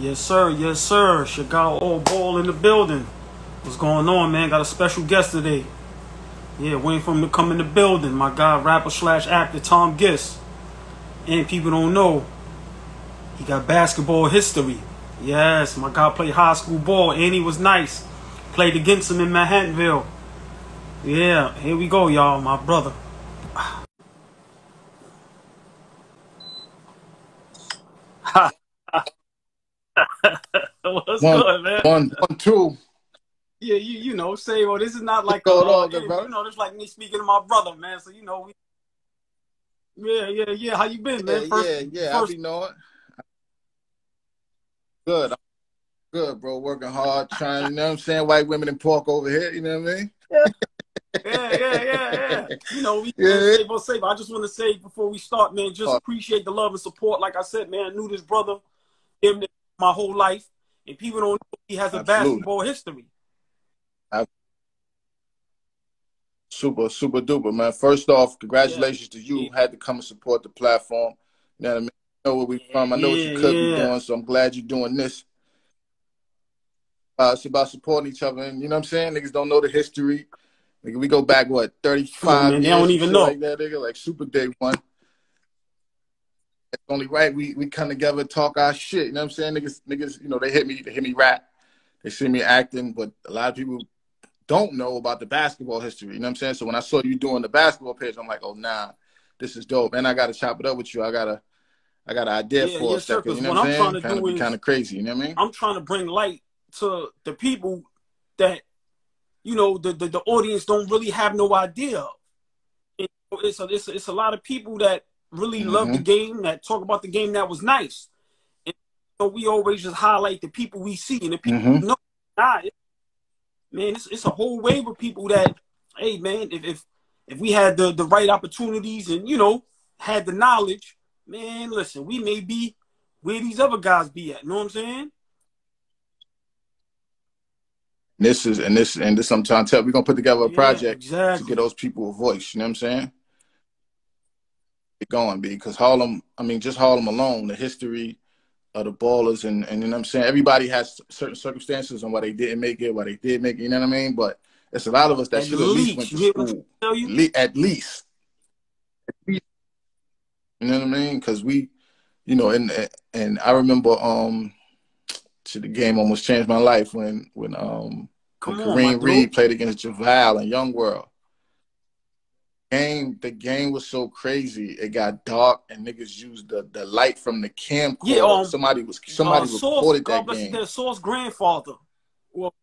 Yes, sir. Yes, sir. Chicago All Ball in the building. What's going on, man? Got a special guest today. Yeah, waiting for him to come in the building. My guy, rapper slash actor Tom Gist. And people don't know, he got basketball history. Yes, my guy played high school ball, and he was nice. Played against him in Manhattanville. Yeah, here we go, y'all. My brother. What's One, good, man? one, one, two. Yeah, you you know, say, well, this is not like What's uh, going on, yeah, good brother? you know, this like me speaking to my brother, man. So you know, we, yeah, yeah, yeah. How you been, Yeah, man? First, yeah, yeah. I first, be knowing. Good. Good, bro. Working hard, trying, you know what I'm saying? White women in pork over here, you know what I mean? yeah, yeah, yeah, yeah. You know, we Yeah. say, but say, I just want to say before we start, man, just appreciate the love and support. Like I said, man, I knew this brother him my whole life, and people don't know he has a Absolutely. basketball history. Super, super duper, man. First off, congratulations to you. Yeah. Had to come and support the platform. You know what I mean? I know where we from. I know what you could yeah. be doing, so I'm glad you're doing this. Uh, it's about supporting each other, and you know what I'm saying? Niggas don't know the history. Nigga, we go back what 35 Come on, years, They don't even know. like that, nigga, like Super Day one. It's only right we we come together, talk our shit. You know what I'm saying? Niggas, niggas, you know, they hit me, they hit me rap, they see me acting, but a lot of people don't know about the basketball history. You know what I'm saying? So when I saw you doing the basketball page, I'm like, oh nah, this is dope. And I gotta chop it up with you. I gotta I got an idea Yeah, for a yes, sir, second. You 'cause know what what I'm I'm trying saying? to Kind of do is- kind of crazy. You know what I mean? I'm trying to bring light to the people that you know the the, the audience don't really have no idea. It- It's a, it's a, it's a lot of people that really love the game that talk about the game that was nice. And so we always just highlight the people we see and the people Mhm. we know. Nah, it- man, it's it's a whole wave of people that hey man, if if if we had the the right opportunities and you know had the knowledge, man, listen, we may be where these other guys be at. You know what I'm saying? This is and this and this. I'm trying to tell. We're gonna put together a Yeah, project to get those people a voice. You know what I'm saying? Going, B. Because Harlem, I mean, just Harlem alone, the history of the ballers, and and you know what I'm saying. Everybody has certain circumstances on why they didn't make it, why they did make it. You know what I mean? But it's a lot of us that At should at least went to you hear what school. You? At least. At least. You know what I mean? Because we, you know, and and I remember um, to the game almost changed my life when when um Come when on, Kareem. Reed played against JaVale and Young World. Game, the game was so crazy. It got dark, and niggas used the, the light from the camcorder. Yeah, um, somebody was somebody uh, Sauce, recorded God that bless game. their Sauce grandfather. Well,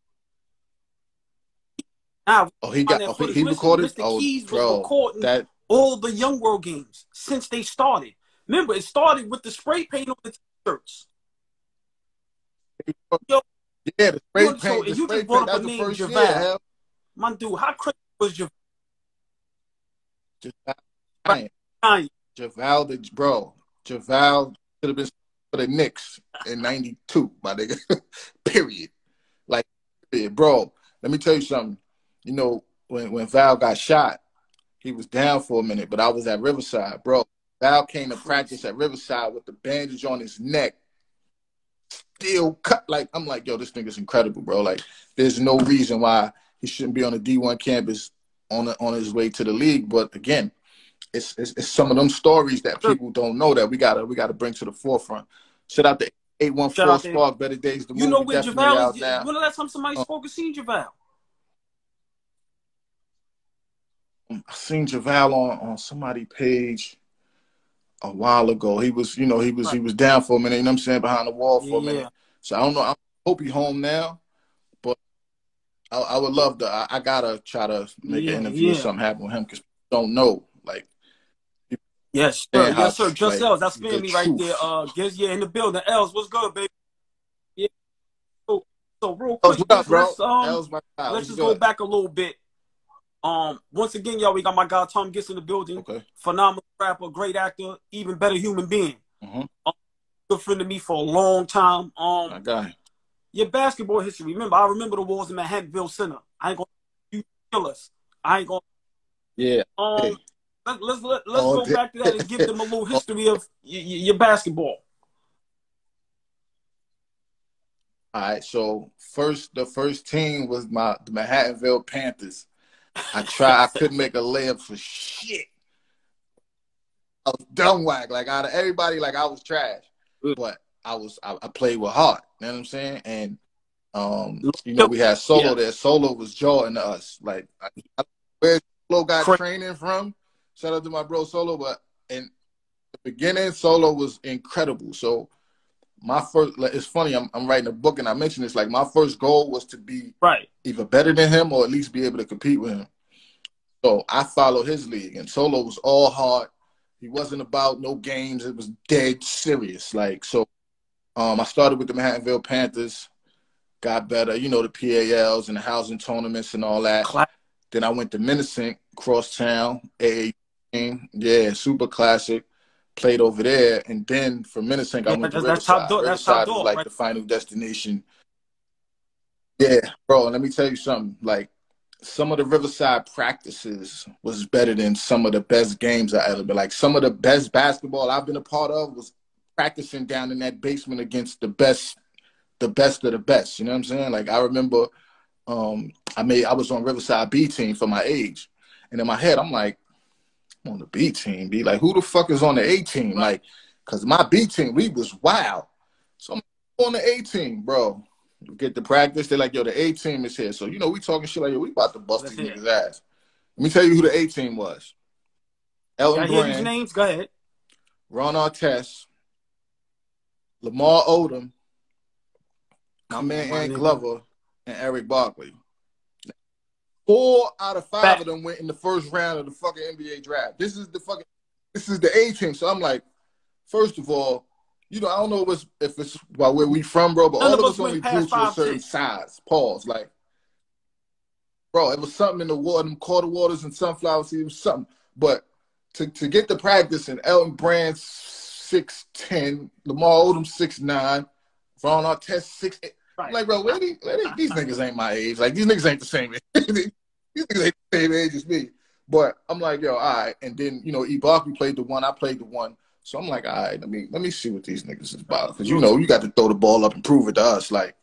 now Oh, he got oh, he, he recorded. Mr. Oh, Keys bro, recording that all the Young World games since they started. Remember, it started with the spray paint on the t-shirts. Yo, yeah, the spray paint. so the you spray just brought paint. up a the name, year. JaVale. my dude, how crazy was your JaVale, the bro, JaVale should have been for the Knicks in '92, my nigga. Period. Like, bro. Let me tell you something. You know, when when Val got shot, he was down for a minute, but I was at Riverside, bro. Val came to practice at Riverside with the bandage on his neck, still cut. Like, I'm like, yo, this nigga's incredible, bro. Like, there's no reason why he shouldn't be on a D1 campus on on his way to the league. But again, it's, it's it's some of them stories that people don't know that we gotta we gotta bring to the forefront. Shout out to eight one four Spark Better Days. The You movie know where JaVale is? now. When the last time somebody Uh, spoke and seen JaVale? I seen JaVale on on somebody page a while ago. He was you know he was he was down for a minute. You know what I'm saying behind the wall for a minute. So I don't know. I hope he home now, I, I would love to. I, I gotta try to make Yeah, an interview or yeah. something happen with him because don't know like Yes, sir. yes, sir. Just like, Els, that's the family right truth. there. Uh, guess yeah, in the building. Els, what's good, baby? Yeah. So, so real quick, what up, bro? let's um, Els, my guy. let's just good? go back a little bit. Um, once again, y'all, we got my guy Tom Gist in the building. Okay. Phenomenal rapper, great actor, even better human being. Mhm. Good friend of me for a long time. Um, My guy. Your basketball history. Remember, I remember the wars in Manhattanville Center. I ain't gonna you kill us. I ain't gonna. Yeah. Um, Hey. let, let's let, let's Oh, go di- back to that and give them a little history of y- y- your basketball. All right, so first the first team was my the Manhattanville Panthers. I tried, I couldn't make a layup for shit. I was dumb whack. Like out of everybody, like I was trash. But I was I, I played with heart. You know what I'm saying? And um, you know, we had Solo yeah. there. Solo was jawing to us. Like I, where Solo got Cra- training from. Shout out to my bro Solo, but in the beginning, Solo was incredible. So my first it's funny I'm, I'm writing a book and i mentioned this like my first goal was to be right either better than him or at least be able to compete with him so i followed his league and solo was all hard he wasn't about no games it was dead serious like so um, i started with the manhattanville panthers got better you know the pals and the housing tournaments and all that then i went to Minisink crosstown a yeah super classic played over there, and then from Minisink, yeah, I went to Riverside. That's top dog. That's top was like right? the final destination. Yeah, bro. Let me tell you something. Like some of the Riverside practices was better than some of the best games I ever been. Like some of the best basketball I've been a part of was practicing down in that basement against the best, the best of the best. You know what I'm saying? Like I remember, um, I made I was on Riverside B team for my age, and in my head I'm like, I'm on the B team. Be like, who the fuck is on the A team? Like, cause my B team, we was wild. So I'm on the A team, bro. We get to practice. They're like, yo, the A team is here. So you know, we talking shit like, yo, we about to bust these niggas' ass. Let me tell you who the A team was. Elton Brand, names? Go ahead. Ron Artest, Lamar Odom, my man Ant Glover, and Eric Barkley. Four out of five Back. of them went in the first round of the fucking NBA draft. This is the fucking this is the A team. So I'm like, first of all, you know, I don't know what's, if it's about where we from, bro, but None all of us only grew to a certain six. size. Pause. Like, bro, it was something in the water, them quarter waters and sunflower seeds, something. But to, to get the practice and Elton Brand's 6'10, Lamar Odom 6'9, Ron Artest six. Right. Like, bro, where they, where they, these niggas ain't my age. Like, these niggas ain't the same age. these niggas ain't the same age as me. But I'm like, yo, all right. And then, you know, Ibaka played the one, I played the one. So I'm like, all right, let me let me see what these niggas is about. Because you know, you got to throw the ball up and prove it to us. Like,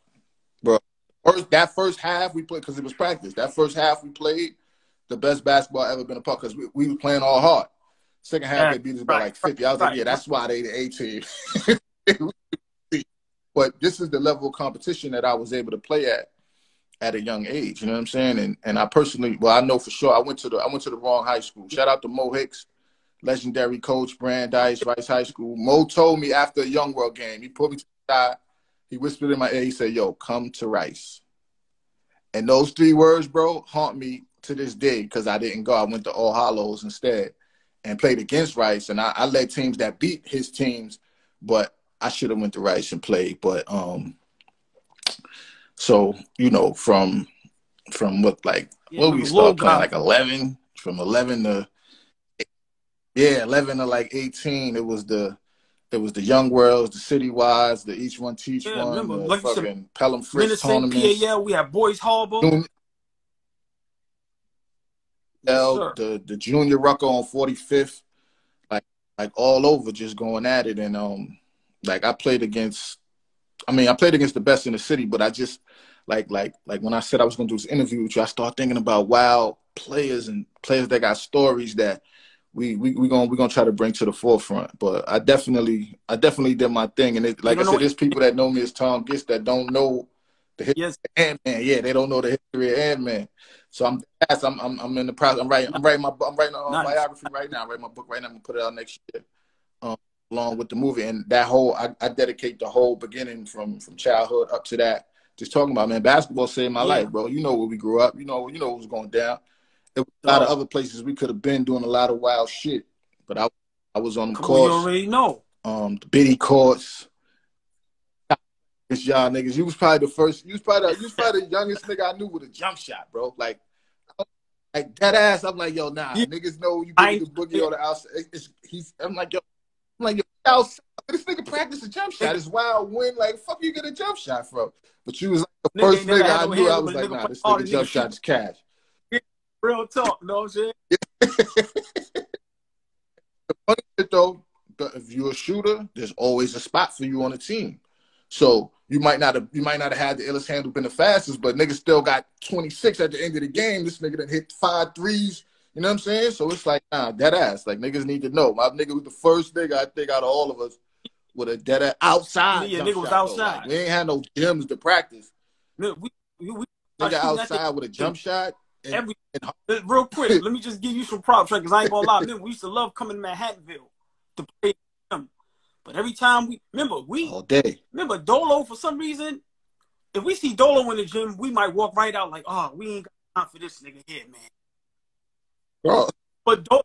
bro, first that first half we played because it was practice. That first half we played the best basketball I've ever been a part because we, we were playing all hard. Second half they beat us by like 50. I was like, yeah, that's why they the A team. But this is the level of competition that I was able to play at at a young age. You know what I'm saying? And and I personally, well, I know for sure I went to the I went to the wrong high school. Shout out to Mo Hicks, legendary coach, Brandeis, Rice High School. Mo told me after a Young World game, he put me to the side, he whispered in my ear, he said, Yo, come to Rice. And those three words, bro, haunt me to this day because I didn't go. I went to All Hallows instead and played against Rice. And I, I led teams that beat his teams, but I should have went to Rice and played, but um, so you know from from what like yeah, what we start playing like eleven from eleven to yeah eleven to like eighteen. It was the it was the Young Worlds, the City Wise, the Each One Teach yeah, One, remember, the like fucking Pelham Fritz tournaments. PAL, we had Boys Harbor. Yes, the the Junior Rucker on 45th, like like all over, just going at it, and um, like I played against, I mean, I played against the best in the city, but I just like like like when I said I was gonna do this interview with you, I started thinking about wild players and players that got stories that we we we gonna we gonna try to bring to the forefront. But I definitely I definitely did my thing, and it, like I said, there's people that know me as Tom Gist that don't know the history yes. of Ant Man. Yeah, they don't know the history of Ant Man. So I'm yes, I'm I'm I'm in the process. I'm writing I'm writing my I'm writing a nice. biography right now. I write my book right now. I'm gonna put it out next year. Um, along with the movie. And that whole, I, I, dedicate the whole beginning from from childhood up to that. Just talking about man, basketball saved my yeah. life, bro. You know where we grew up. You know, you know what was going down. There was a lot of other places we could have been doing a lot of wild shit, but I I was on the course. You already know. Um, the biddy courts. It's y'all niggas. You was probably the first. You was probably the, you was probably the youngest nigga I knew with a jump shot, bro. Like, like that ass. I'm like, yo, nah. Yeah. Niggas know you get the boogie on the outside. It's, he's. I'm like, yo, I'm like, yo, outside. This nigga practice a jump shot. It's wild When Like, fuck you get a jump shot from? But you was like the nigga first nigga I knew. I was like, nah, this nigga jump shot is cash. Real talk, you know what I'm saying? the funny shit though, if you're a shooter, there's always a spot for you on the team. So you might not have you might not have had the illest handle been the fastest, but niggas still got 26 at the end of the game. This nigga done hit five threes. You know what I'm saying? So it's like, nah, dead ass. Like niggas need to know. My nigga was the first nigga I think out of all of us with a dead ass outside. Yeah, nigga was outside. Like, we ain't had no gyms to practice. Look, we, we, we nigga outside with a jump shot. And, every and, real quick, let me just give you some props, right? Because I ain't gonna lie, man, we used to love coming to Manhattanville to play. But every time we remember we all day. Remember Dolo for some reason. If we see Dolo in the gym, we might walk right out like, oh, we ain't got time for this nigga here, man. Bro. But Dolo,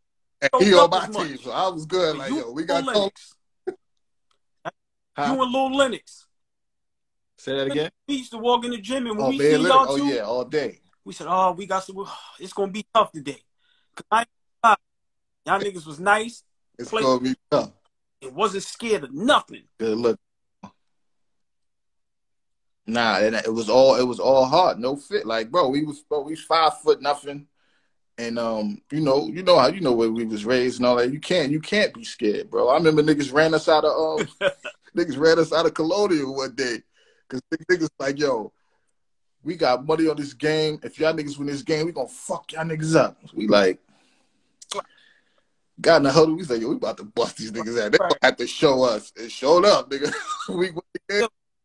he on my team, so I was good. Like, yo, we got Lennox. You and Lil Lennox. Say that again. We used to walk in the gym and when oh, we see y'all oh, two, yeah, all day. We said, "Oh, we got some. It's gonna be tough today." I, y'all niggas was nice. It's played, gonna be tough. It wasn't scared of nothing. Good look. Nah, and it was all it was all hard, no fit. Like, bro, we was bro, we was five foot nothing, and um, you know, you know how you know where we was raised and all that. You can't you can't be scared, bro. I remember niggas ran us out of um, niggas ran us out of Colonial one day, cause niggas like, yo, we got money on this game. If y'all niggas win this game, we gonna fuck y'all niggas up. We like got in the huddle. We like, yo, we about to bust these niggas out. They right. have to show us. It showed up, nigga. we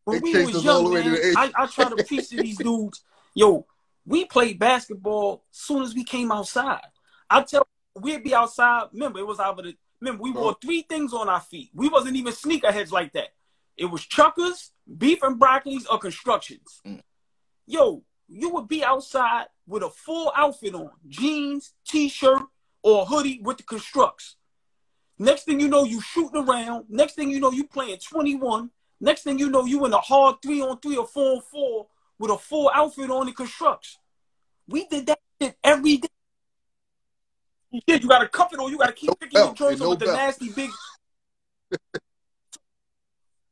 when we was young, man, I, I try to preach to these dudes, yo, we played basketball soon as we came outside. I tell we'd be outside. Remember, it was out of the remember we wore three things on our feet. We wasn't even sneakerheads like that. It was chuckers, beef and broccolis, or constructions. Mm yo, you would be outside with a full outfit on, jeans, t-shirt, or hoodie with the constructs. Next thing you know, you shooting around. Next thing you know, you playing 21. Next thing you know, you in a hard three on three or four on four with a full outfit on the constructs. We did that shit every day. Yeah, you gotta cuff it or you gotta keep no picking belt, your joints no with belt. the nasty big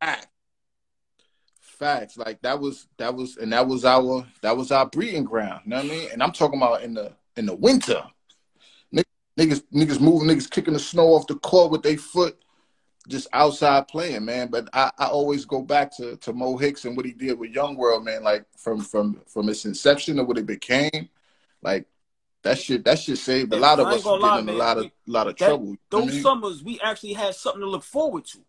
Facts. Like that was that was and that was our that was our breeding ground. You know what I mean? And I'm talking about in the in the winter. Niggas niggas moving, niggas kicking the snow off the court with their foot, just outside playing, man. But I, I always go back to, to Mo Hicks and what he did with Young World, man. Like from from from its inception to what it became, like that shit that shit saved a lot of us from getting in a lot of we, lot of that, trouble. Those I mean? summers we actually had something to look forward to.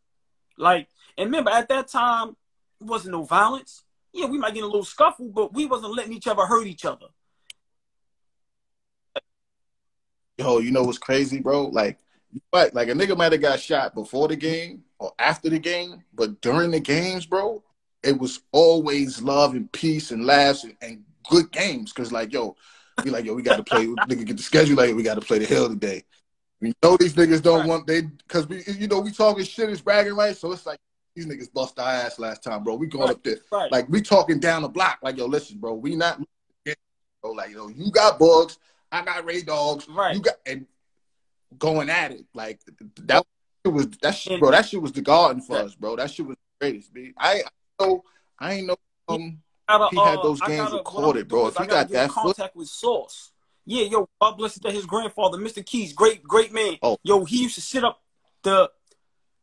Like and remember at that time it wasn't no violence. Yeah, we might get a little scuffle, but we wasn't letting each other hurt each other. Yo, you know what's crazy, bro? Like, like, like a nigga might have got shot before the game or after the game, but during the games, bro, it was always love and peace and laughs and, and good games. Cause like, yo, be like, yo, we got to play. nigga, get the schedule like we got to play the hill today. We know these niggas don't right. want they because we, you know, we talking shit is bragging right. So it's like these niggas bust our ass last time, bro. We going right, up there. Right. Like we talking down the block. Like, yo, listen, bro, we not bro, like, yo, you got bugs, I got Ray Dogs. Right. You got and going at it. Like that was that shit, bro. That shit was the garden for us, bro. That shit was the greatest, B. I I know I ain't know um gotta, he had uh, those games gotta, recorded, bro. If he got that contact foot, with Sauce. Yeah, yo, God bless to his grandfather, Mr. Keys, great, great man. Oh. Yo, he used to sit up the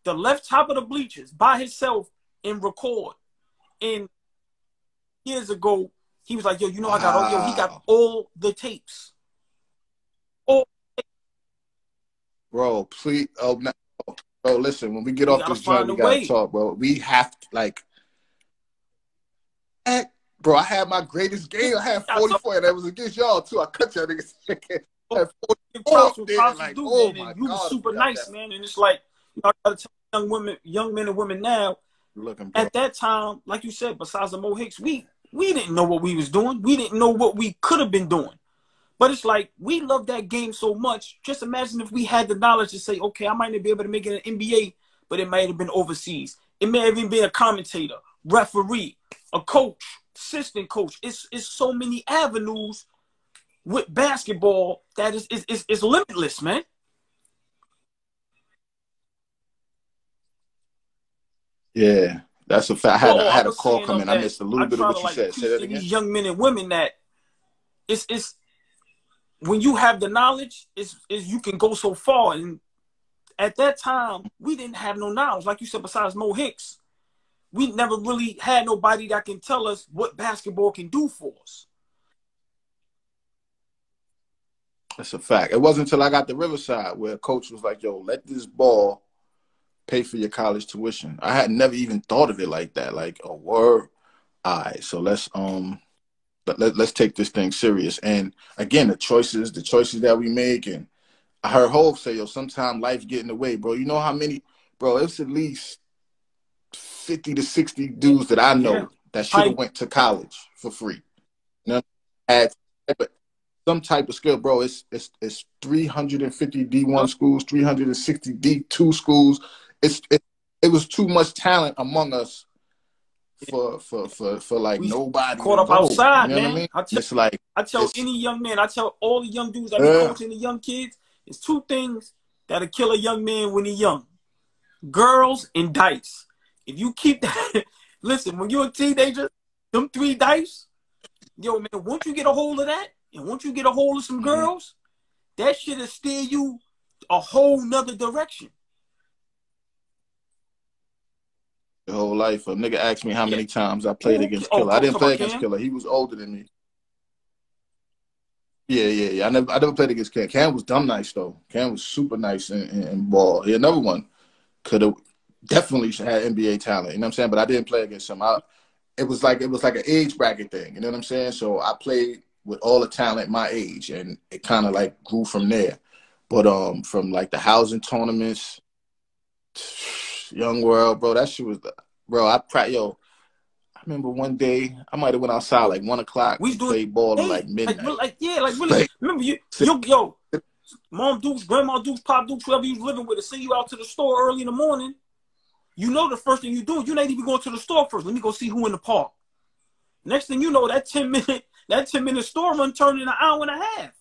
the left top of the bleachers by himself and record. And years ago, he was like, "Yo, you know, I got all, yo, he got all the tapes." All bro, please, oh, no, bro, listen. When we get we off this joint, we gotta way. talk, bro. We have to, like, bro. I had my greatest game. I had forty four, and that was against y'all too. I cut y'all niggas. I had 44, like, oh my you God, super nice, man. And it's like you know, I gotta tell young women, young men and women now. Looking at that time, like you said, besides the Mo Hicks, we we didn't know what we was doing. We didn't know what we could have been doing. But it's like we love that game so much. Just imagine if we had the knowledge to say, okay, I might not be able to make it an NBA, but it might have been overseas. It may have even been a commentator, referee, a coach, assistant coach. It's it's so many avenues with basketball that is is, is, is limitless, man. Yeah, that's a fact. I had, well, I had a call come in. I missed a little bit of what you like said. Say that again. These young men and women that it's it's when you have the knowledge, is is you can go so far. And at that time, we didn't have no knowledge, like you said. Besides Mo Hicks, we never really had nobody that can tell us what basketball can do for us. That's a fact. It wasn't until I got to Riverside where coach was like, "Yo, let this ball pay for your college tuition." I had never even thought of it like that. Like, a word. Right, so let's um, let, let let's take this thing serious. And again, the choices, the choices that we make, and I heard Hov say, "Yo, sometimes life get in the way, bro." You know how many, bro? It's at least fifty to sixty dudes that I know yeah. that should have went to college for free. You know, had some type of skill, bro. It's it's it's three hundred and fifty D one schools, three hundred and sixty D two schools. It's it, it was too much talent among us for for for for like we nobody caught up outside, you know man. I mean? I tell, it's like I tell any young man, I tell all the young dudes I be uh, coaching the young kids, it's two things that'll kill a young man when he's young: girls and dice. If you keep that, listen, when you're a teenager, them three dice, yo man, once you get a hold of that, and once you get a hold of some mm-hmm. girls, that shit'll steer you a whole nother direction. The whole life. A nigga asked me how yeah. many times I played against oh, Killer. I didn't play against Cam? Killer. He was older than me. Yeah, yeah, yeah. I never, I never played against Cam. Cam was dumb nice though. Cam was super nice and, in ball. He another one could have definitely had NBA talent. You know what I'm saying? But I didn't play against him. I, it was like it was like an age bracket thing. You know what I'm saying? So I played with all the talent my age, and it kind of like grew from there. But um, from like the housing tournaments, Young World, bro, that shit was, bro. I pra- yo, I remember one day I might have went outside like one o'clock. We played ball hey, like midnight. Like, like yeah, like really. Like, remember you, yo, yo, mom Dukes, grandma Dukes, pop Dukes, whoever you was living with, to send you out to the store early in the morning. You know the first thing you do, you're not even going to the store first. Let me go see who in the park. Next thing you know, that 10 minute, that 10 minute store run turned in an hour and a half.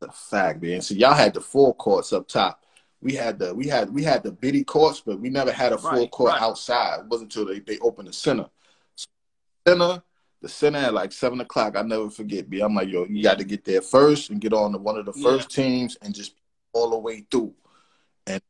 The fact, man. So y'all had the four courts up top. We had the we had we had the bitty courts, but we never had a full right, court right. outside. It wasn't until they, they opened the center. So center, the center at like seven o'clock. I never forget. B. I'm like, yo, you got to get there first and get on to one of the first yeah. teams and just all the way through. And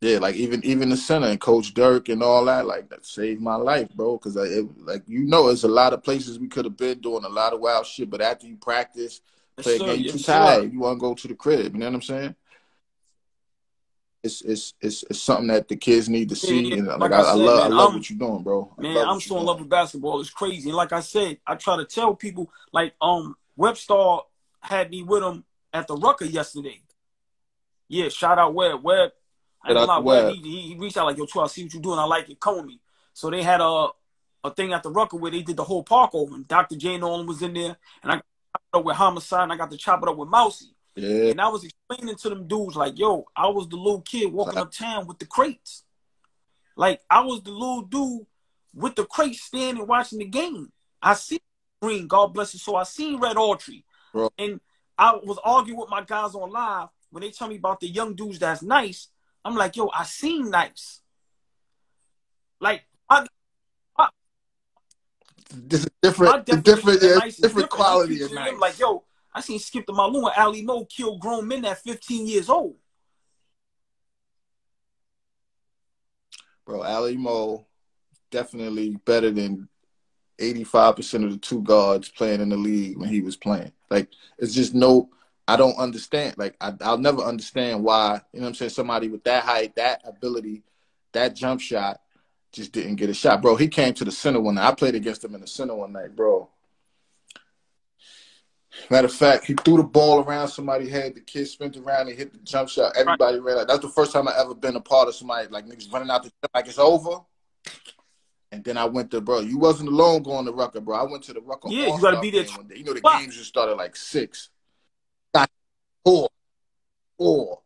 yeah, like even even the center and Coach Dirk and all that, like that saved my life, bro. Because I like you know, there's a lot of places we could have been doing a lot of wild shit, but after you practice, play yes, a game, you too tired, you want to go to the crib. You know what I'm saying? It's it's it's it's something that the kids need to see, and like, like I, I, said, love man, I love I'm, what you're doing, bro. I man, I'm so in love with basketball. It's crazy, and like I said, I try to tell people, like um, Webstar had me with him at the Rucker yesterday. Yeah, shout out Web. Web I ain't lie, well, he, he reached out like, yo, I see what you're doing. I like it. Come with me. So they had a a thing at the Rucker where they did the whole park over. And Dr. J Nolan was in there, and I got it up with Homicide, and I got to chop it up with Mousy. Yeah. And I was explaining to them dudes like, yo, I was the little kid walking uptown with the crates. Like I was the little dude with the crates standing watching the game. I see Green, God bless his So I seen Red Autry. Bro. And I was arguing with my guys on live when they tell me about the young dudes that's nice. I'm like, yo, I seen nice. Like, I, I this is different, different, yeah, nice different, different quality of nice. Like, yo, I seen Skip to My Lou and Ali Mo kill grown men at 15 years old. Bro, Ali Mo definitely better than 85% of the two guards playing in the league when he was playing. Like, it's just no I don't understand. Like I, will never understand why. You know what I'm saying? Somebody with that height, that ability, that jump shot, just didn't get a shot, bro. He came to the center one night. I played against him in the center one night, bro. Matter of fact, he threw the ball around somebody's head. The kid spent around and hit the jump shot. Everybody right. ran out. That's the first time I ever been a part of somebody like niggas running out the like it's over. And then I went to bro. You wasn't alone going to Rucker, bro. I went to the Rucker. Yeah, you got to be there. One day. You know the games just started like six four, four.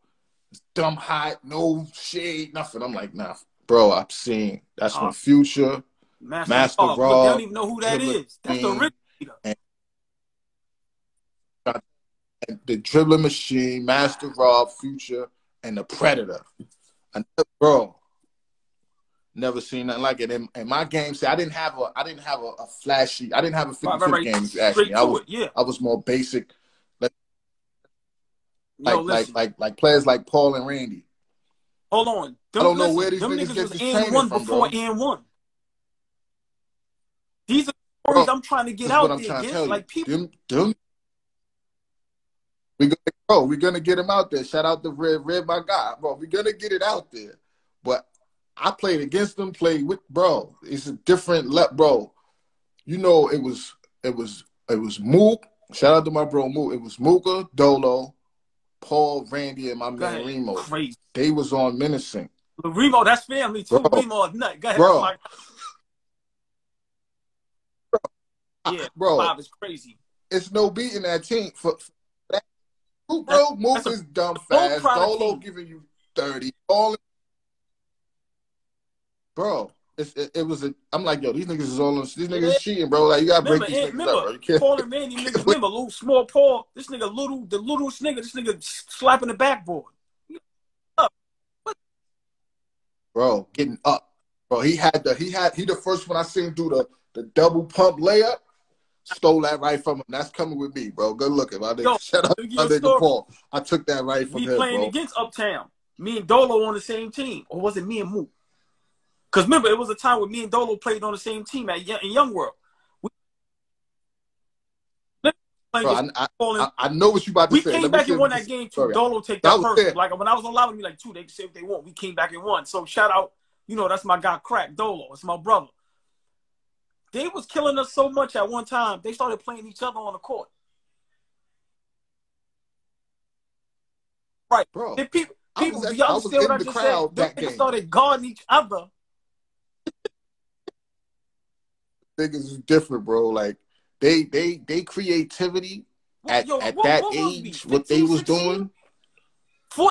Dumb hot, no shade, nothing. I'm like, nah, bro, I've seen that's when oh. Future, Master, Master oh, Raw. They don't even know who that is. That's the and the dribbling machine, Master Rob, Future, and the Predator. And bro, never seen nothing like it. In, in my game, see, I didn't have a, I didn't have a, a flashy, I didn't have a 50 right, right, game. Actually, I was, it, yeah. I was more basic like, Yo, like, like, like players like Paul and Randy. Hold on. Them, I don't know listen, where these niggas niggas get this and training one from, before bro. and one. These are stories Bro, I'm trying to get out there. Like people Them, them, gonna, bro, we're gonna get him out there. Shout out to Red, Red, my guy, bro. We're gonna get it out there. But I played against them, played with, bro. It's a different, le- bro. You know, it was, it was, it was Mook. Shout out to my bro Mook. It was Mooka, Dolo, Paul, Randy, and my go man ahead. Remo. Crazy. They was on Minisink, Remo, that's family too. Bro. Remo nut. Go ahead. Bro. Like, yeah, bro. Bob is crazy. It's no beating that team for, for Mook, bro, a- is dumb fast. Dolo giving you thirty. All, bro. It's, it, it was a. I'm like, yo, these niggas is all. These niggas is cheating, bro. Like, you gotta break these and niggas remember up, bro. You can't. Paul and Randy niggas. Remember, little small Paul. This nigga little, the littlest nigga. This nigga slapping the backboard. bro, getting up, bro. He had the he had he the first one I seen do the the double pump layup. Stole that right from him. That's coming with me, bro. Good looking, my nigga. Yo, Shout out to my nigga story. Paul. I took that right from Me him, playing bro. against Uptown. Me and Dolo on the same team, or was it me and Mook? Because remember, it was a time when me and Dolo played on the same team at Young, in Young World. We, Bro, I, I, I, I know what you about to we say. came Let back and won that game too. Sorry. Dolo take That that first. Like when I was on live with me, like two, they say if they want. We came back and won. So shout out, you know, that's my guy, Crack Dolo. It's my brother. They was killing us so much at one time. They started playing each other on the court. Right. Bro, Then people, people, do y'all understand what I the just said? that Them game. started guarding each other. niggas is different, bro. Like they they they creativity at, Yo, at what- that what age, what they 15, was 16? doing, Four,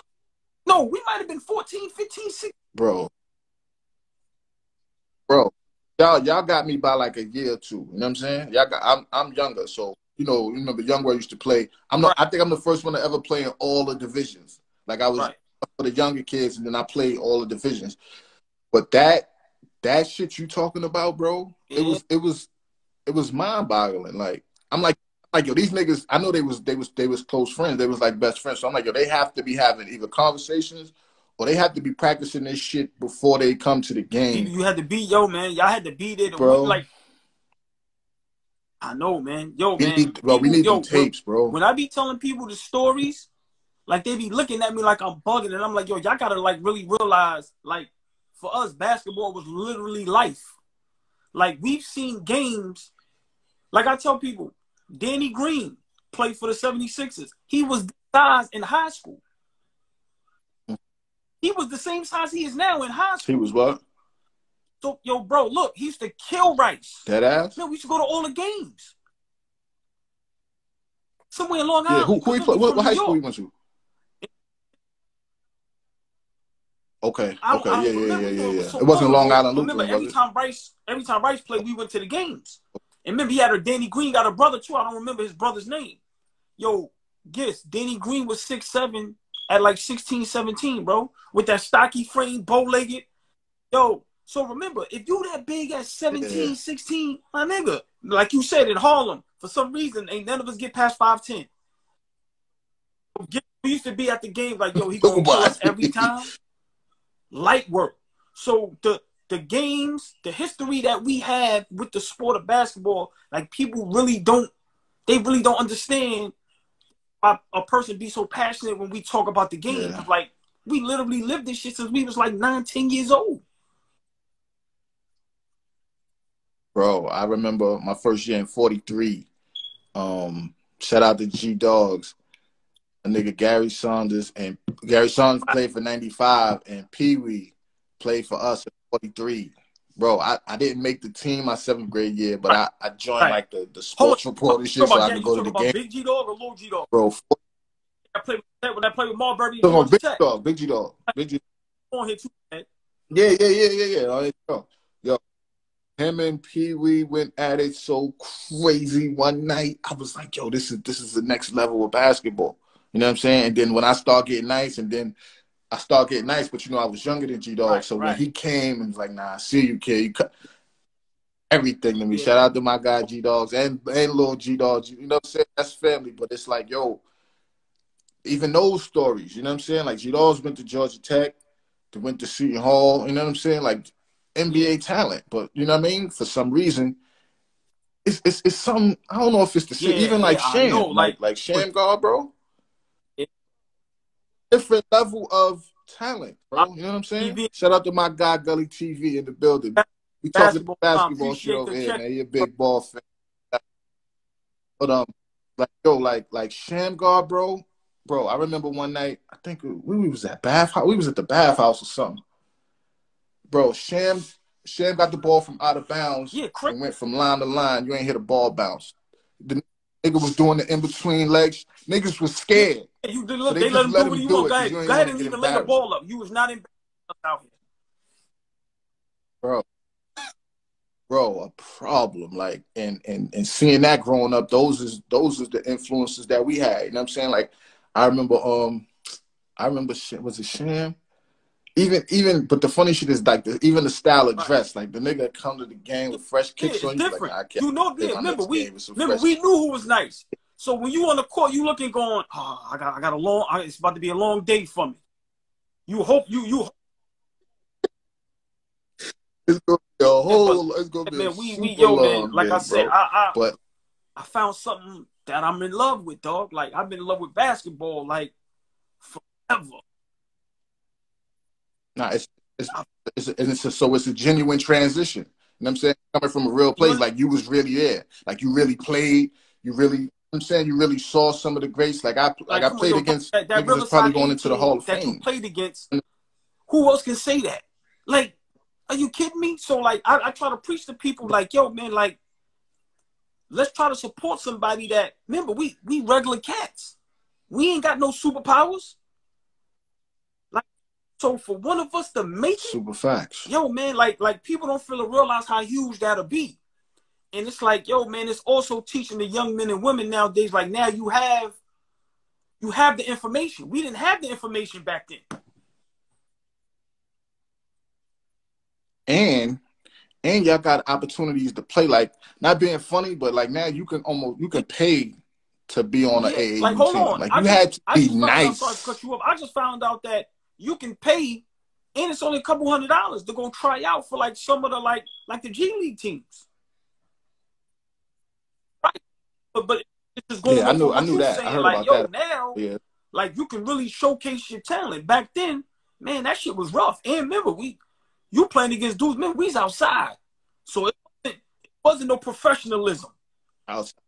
no, we might have been 14, 15, 16. bro. Bro, y'all y'all got me by like a year or two. You know what I'm saying? Y'all got I'm I'm younger, so you know, you remember Young Boy used to play. I'm not I think I'm the first one to ever play in all the divisions. Like I was Right. for the younger kids and then I played all the divisions. But that that shit you talking about, bro, it mm-hmm. was it was it was mind boggling. Like I'm like like yo, these niggas, I know they was they was they was close friends. They was like best friends. So I'm like, yo, they have to be having either conversations or they have to be practicing this shit before they come to the game. you had to be, yo, man. Y'all had to be there to Bro. win. Like, I know, man. Yo, We man. need, bro, we need yo, them tapes, bro. When I be telling people the stories, like they be looking at me like I'm bugging, and I'm like, yo, y'all gotta like really realize, like, for us, basketball was literally life. Like we've seen games. Like I tell people, Danny Green played for the 76ers. He was size in high school. He was the same size he is now in high school. He was what? So, yo, bro, look, he used to kill Rice. Dead ass? Man, we used to go to all the games. Somewhere in Long Yeah, Island. who, who he play, what, what high school he went to? Okay, I, okay, I yeah, yeah, yeah, yeah, it yeah. so It wasn't long. Island Remember, every time Rice, every time Rice played, we went to the games. And remember, he had a Danny Green got a brother too. I don't remember his brother's name. Yo, guess Danny Green was six seven at like 16, 17, bro, with that stocky frame, bow legged. Yo, so remember, if you that big at 17, Yeah. 16, my nigga, like you said in Harlem, for some reason, ain't none of us get past five ten. We used to be at the game like, yo, he gonna kill us every time. Light work. So the the games, the history that we have with the sport of basketball, like people really don't, they really don't understand why a person be so passionate when we talk about the game. Yeah. Like we literally lived this shit since we was like nine, ten years old. Bro, I remember my first year in 43. Um, shout out to G Dogs. A nigga Gary Saunders and Gary Saunders played for 95 and Pee Wee played for us in 43. Bro, I, I didn't make the team my seventh grade year, but I, I joined Right. like the, the sports report and shit so I could go to the game. Big G Dog or Little G Dog? Bro, I played with, when I played with Marbury talking about Big Tech. Dog, Big G Dog. Big G On here too, man. Yeah, yeah, yeah, yeah, yeah. You go. Yo, him and Pee Wee went at it so crazy one night. I was like, yo, this is this is the next level of basketball. You know what I'm saying? And then when I start getting nice, and then I start getting nice, but you know, I was younger than G Dog. Right, so when he came and was like, nah, I see you, kid. You cut everything to me. Yeah. Shout out to my guy G Dogs and and little G Dogs. You know what I'm saying? That's family, but it's like, yo, even those stories, you know what I'm saying? Like G Dogs went to Georgia Tech. They went to Seton Hall. You know what I'm saying? Like NBA talent, but you know what I mean. For some reason, it's it's, it's some. I don't know if it's the. Yeah, Even like yeah, Sham, know, like like- like Sham God, bro. Different level of talent, bro. You know what I'm saying? TV. Shout out to my guy Gully TV in the building. We talking Basketball, basketball, um, shit over here, man. You're a big ball fan. But um, like yo, like like Shammgod, bro, bro. I remember one night. I think we, we was at bathhouse. We was at the bathhouse or something. Bro, Sham Sham got the ball from out of bounds Yeah, and went from line to line. You ain't hit a ball bounce. The nigga was doing the in between legs. Niggas was scared. You did, So look, they they, let him let do what he want. Go ahead, go ahead and even lay the ball up. You was not in out here. bro bro a problem like and and and seeing that growing up those is those is the influences that we had you know what i'm saying like i remember um i remember Sh- was it sham even even but the funny shit is like the, even the style of dress like the nigga come to the game with fresh Yeah, kicks it's on you like different. I can't you know, yeah, remember we game with some remember we knew who was nice. So when you on the court, you looking going, oh, I got I got a long. I, it's about to be a long day for me. You hope you you it's gonna be a whole it's gonna be a man. We super we yo man. Like I said, bro. I I but I found something that I'm in love with, dog. Like I've been in love with basketball, like forever. Nah, it's it's it's, it's a, so it's a genuine transition. You know what I'm saying? Coming from a real place, like you was really there, like you really played, you really. You know what I'm saying you really saw some of the greats. Like I like, Like I played against that, that that's probably going into the Hall of that you played against. Who else can say that? Like, are you kidding me? So like, I, I try to preach to people like, yo, man, like, let's try to support somebody that. Remember, we we regular cats. We ain't got no superpowers. Like, so for one of us to make it, Super facts. yo, man, like like people don't feel or realize how huge that'll be. And it's like, yo, man, it's also teaching the young men and women nowadays. Like now, you have, you have the information. We didn't have the information back then. And and y'all got opportunities to play. Like not being funny, but like now you can almost you can pay to be on an Yeah, AAU like, hold team. on. Like I you just- had to I be out, nice. cut you off. I just found out that you can pay, and it's only a couple hundred dollars to go try out for like some of the like like the G League teams. Right, but but it's just going Yeah, I knew- I knew that. I saying. heard like, about yo, that. now Yeah. like you can really showcase your talent. Back then, man, that shit was rough. And remember, we you playing against dudes, man, we's outside, so it wasn't, it wasn't no professionalism. Outside.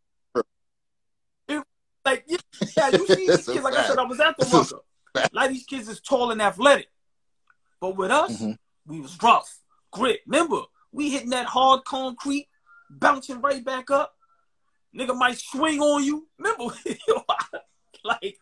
Like, yeah, yeah, you see these kids. Like I said. I was at the Rucker. A lot of these kids is tall and athletic, but with us, Mhm. we was rough, grit. Remember, we hitting that hard concrete, bouncing right back up. Nigga might swing on you. Remember, like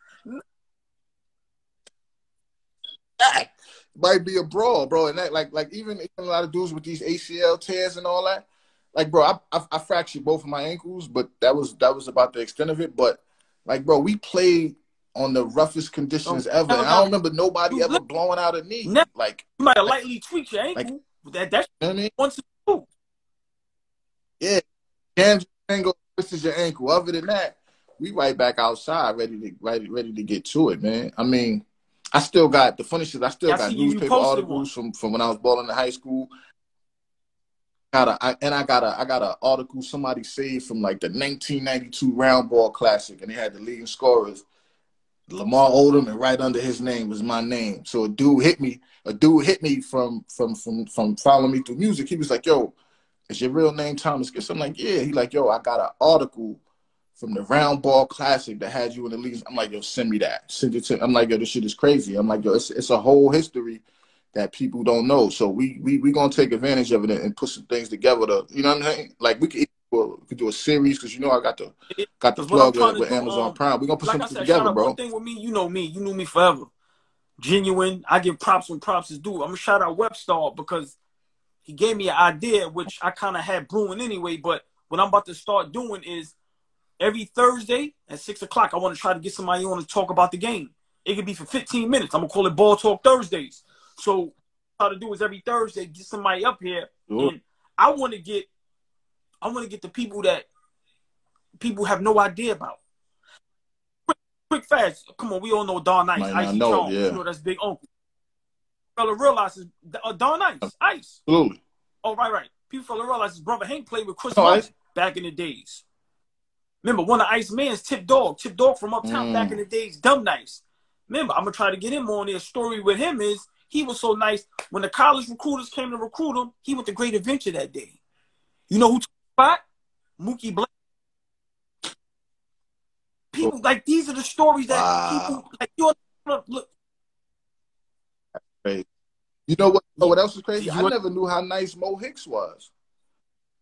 might be a brawl, bro. And that, like, like even, even a lot of dudes with these ACL tears and all that. Like, bro, I, I, I fractured both of my ankles, but that was that was about the extent of it. But like, bro, we played on the roughest conditions Oh, ever. And I don't remember nobody ever look- blowing out a knee. Never. Like, you might have lightly tweaked your ankle. but that that's you know what I mean? once two. Jams your ankle, twists your ankle. Other than that, we right back outside, ready to ready, ready to get to it, man. I mean, I still got the funny shit. I still I got see you- you newspaper articles from from when I was balling in high school. Got a, I, and I got a I got an article somebody saved from like the 1992 Round Ball Classic, and they had the leading scorers. Lamar Odom, and right under his name was my name. So a dude hit me. A dude hit me from from from from following me through music. He was like, "Yo, is your real name Thomas Gibbs?" I'm like, "Yeah." He like, "Yo, I got an article from the Round Ball Classic that had you in the leagues." I'm like, "Yo, send me that." Send it to. I'm like, "Yo, this shit is crazy." I'm like, "Yo, it's it's a whole history that people don't know." So we we we gonna take advantage of it and put some things together. To you know what I'm saying? Like we could. Well, we could do a series because you know I got the got the That's what I'm plug with, with do, Amazon um, Prime. We're gonna put like something said, together, bro. one thing with me, you know me, you knew me forever. Genuine. I give props when props is due. I'm gonna shout out Webstar because he gave me an idea which I kind of had brewing anyway. But what I'm about to start doing is every Thursday at six o'clock. I want to try to get somebody on to talk about the game. It could be for 15 minutes. I'm gonna call it Ball Talk Thursdays. So how to do is every Thursday get somebody up here, Sure. and I want to get, I want to get the people that people have no idea about. Quick, quick, fast. Come on, we all know Don Might not Icy know, Charles. yeah. You know that's Big Uncle. Fella realizes uh, Don Ice, Ice. Absolutely. Oh, right, right. People fella realize his brother Hank played with Chris Oh, Ice. back in the days. Remember, one of Ice Man's Tip Dog, Tip Dog from Uptown Mm. back in the days, dumb nice. Remember, I'm gonna try to get him on there. Story with him is he was so nice when the college recruiters came to recruit him. He went to Great Adventure that day. You know who took spot? Mookie Black. People like these are the stories that Wow. people like. You look, look, You know what? You know what else is crazy? I never knew how nice Mo Hicks was.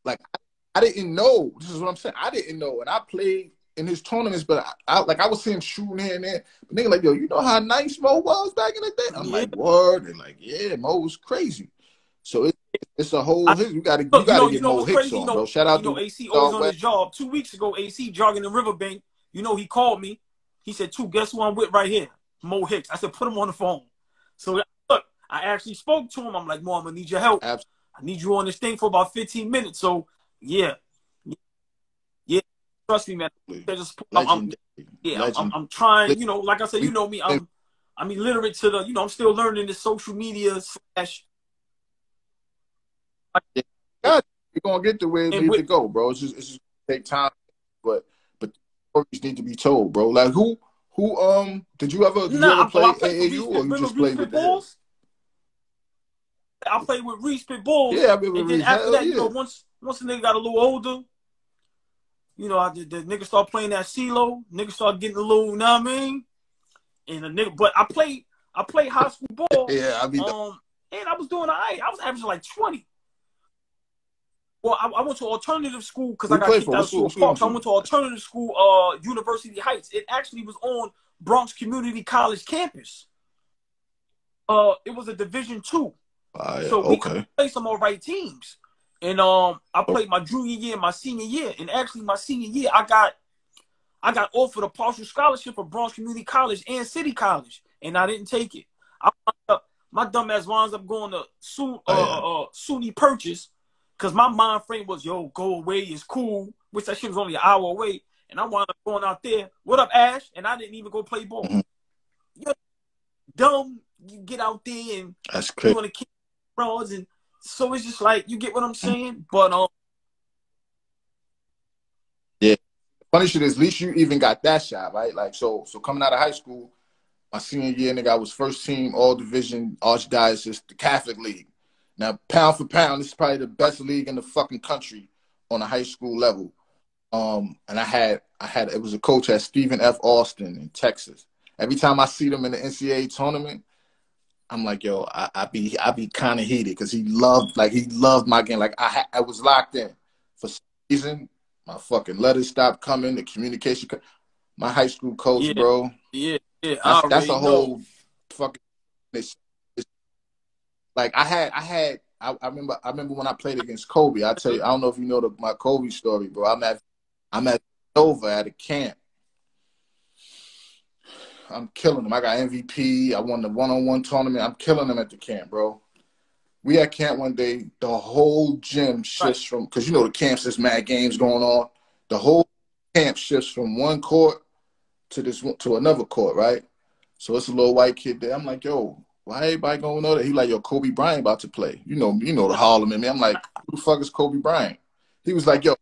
Like I, I didn't know. This is what I'm saying. I didn't know, and I played in his tournaments, but I, I like I was seeing shooting here and there. But nigga, like yo, you know how nice Mo was back in the day? I'm Yeah. like, word, and like, yeah, Mo was crazy. So it, it's a whole. I- you got to you got to get you know Mo Hicks crazy? on, You know, bro. Shout out to AC always on West. his job. Two weeks ago, AC jogging in Riverbank. You know, he called me. He said, "Two, guess who I'm with right here? Mo Hicks." I said, "Put him on the phone." So I actually spoke to him. I'm like, "Mo, I'm gonna need your help. Abs- I need you on this thing for about 15 minutes." So yeah, yeah, trust me, man. Just, I'm, I'm, yeah, I'm, I'm, I'm trying. You know, like I said, you know me. I'm, I'm illiterate to the. You know, I'm still learning the social media slash. God, You're gonna get to where you need to go, bro. It's just it's just take time, but but stories need to be told, bro. Like who who um did you ever did you ever play I, I AAU or you just played with the Bulls? I played with Reese Pit Bulls. Yeah, I remember and then Reese. after Hell that, you know, once once the nigga got a little older, you know, I did the nigga start playing that CeeLo. Nigga start getting a little, you know what I mean? And the nigga, but I played, I played high school ball. Yeah, I mean Um, and I was doing all right. I was averaging like twenty. Well, I, I went to alternative school because I got kicked out of school- school. school So I went to alternative school, uh, University Heights. It actually was on Bronx Community College campus. Uh, it was a Division two. Yeah, So we okay. play some all right teams. And um, I played my junior year, my senior year, and actually my senior year, I got, I got offered a partial scholarship for Bronx Community College and City College, and I didn't take it. I up, my dumb ass winds up going to uh, Oh, yeah. uh, SUNY Purchase, because my mind frame was, yo, go away is cool, which that shit was only an hour away, and I wound up going out there. What up, Ash? And I didn't even go play ball. Mhm. You're dumb. You get out there and That's you want to frauds and so it's just like you get what I'm saying. But um, yeah, Funny shit is, at least you even got that shot, right? Like so so coming out of high school, my senior year, nigga, I was first team all division archdiocese, the Catholic League. Now, pound for pound, this is probably the best league in the fucking country on a high school level. Um, and I had I had it was a coach at Stephen F. Austin in Texas. Every time I see them in the NCAA tournament, I'm like, yo, I, I be I be kind of heated because he loved like he loved my game. Like I I was locked in for some reason. My fucking letters stopped coming. The communication. Co- my high school coach, Yeah. bro. yeah, yeah, That's, that's a whole know. fucking. It's, it's, like I had, I had, I, I remember, I remember when I played against Kobe. I tell you, I don't know if you know the, my Kobe story, bro. I'm at, I'm at Nova at a camp. I'm killing them. I got MVP. I won the one-on-one tournament. I'm killing them at the camp, bro. We at camp one day. The whole gym shifts from because you know the camps. There's mad games going on. The whole camp shifts from one court to this one- to another court, right? So it's a little white kid there. I'm like, yo, why everybody going over there? He like, yo, Kobe Bryant about to play. You know, you know the Harlem in me. I'm like, who the fuck is Kobe Bryant? He was like, yo,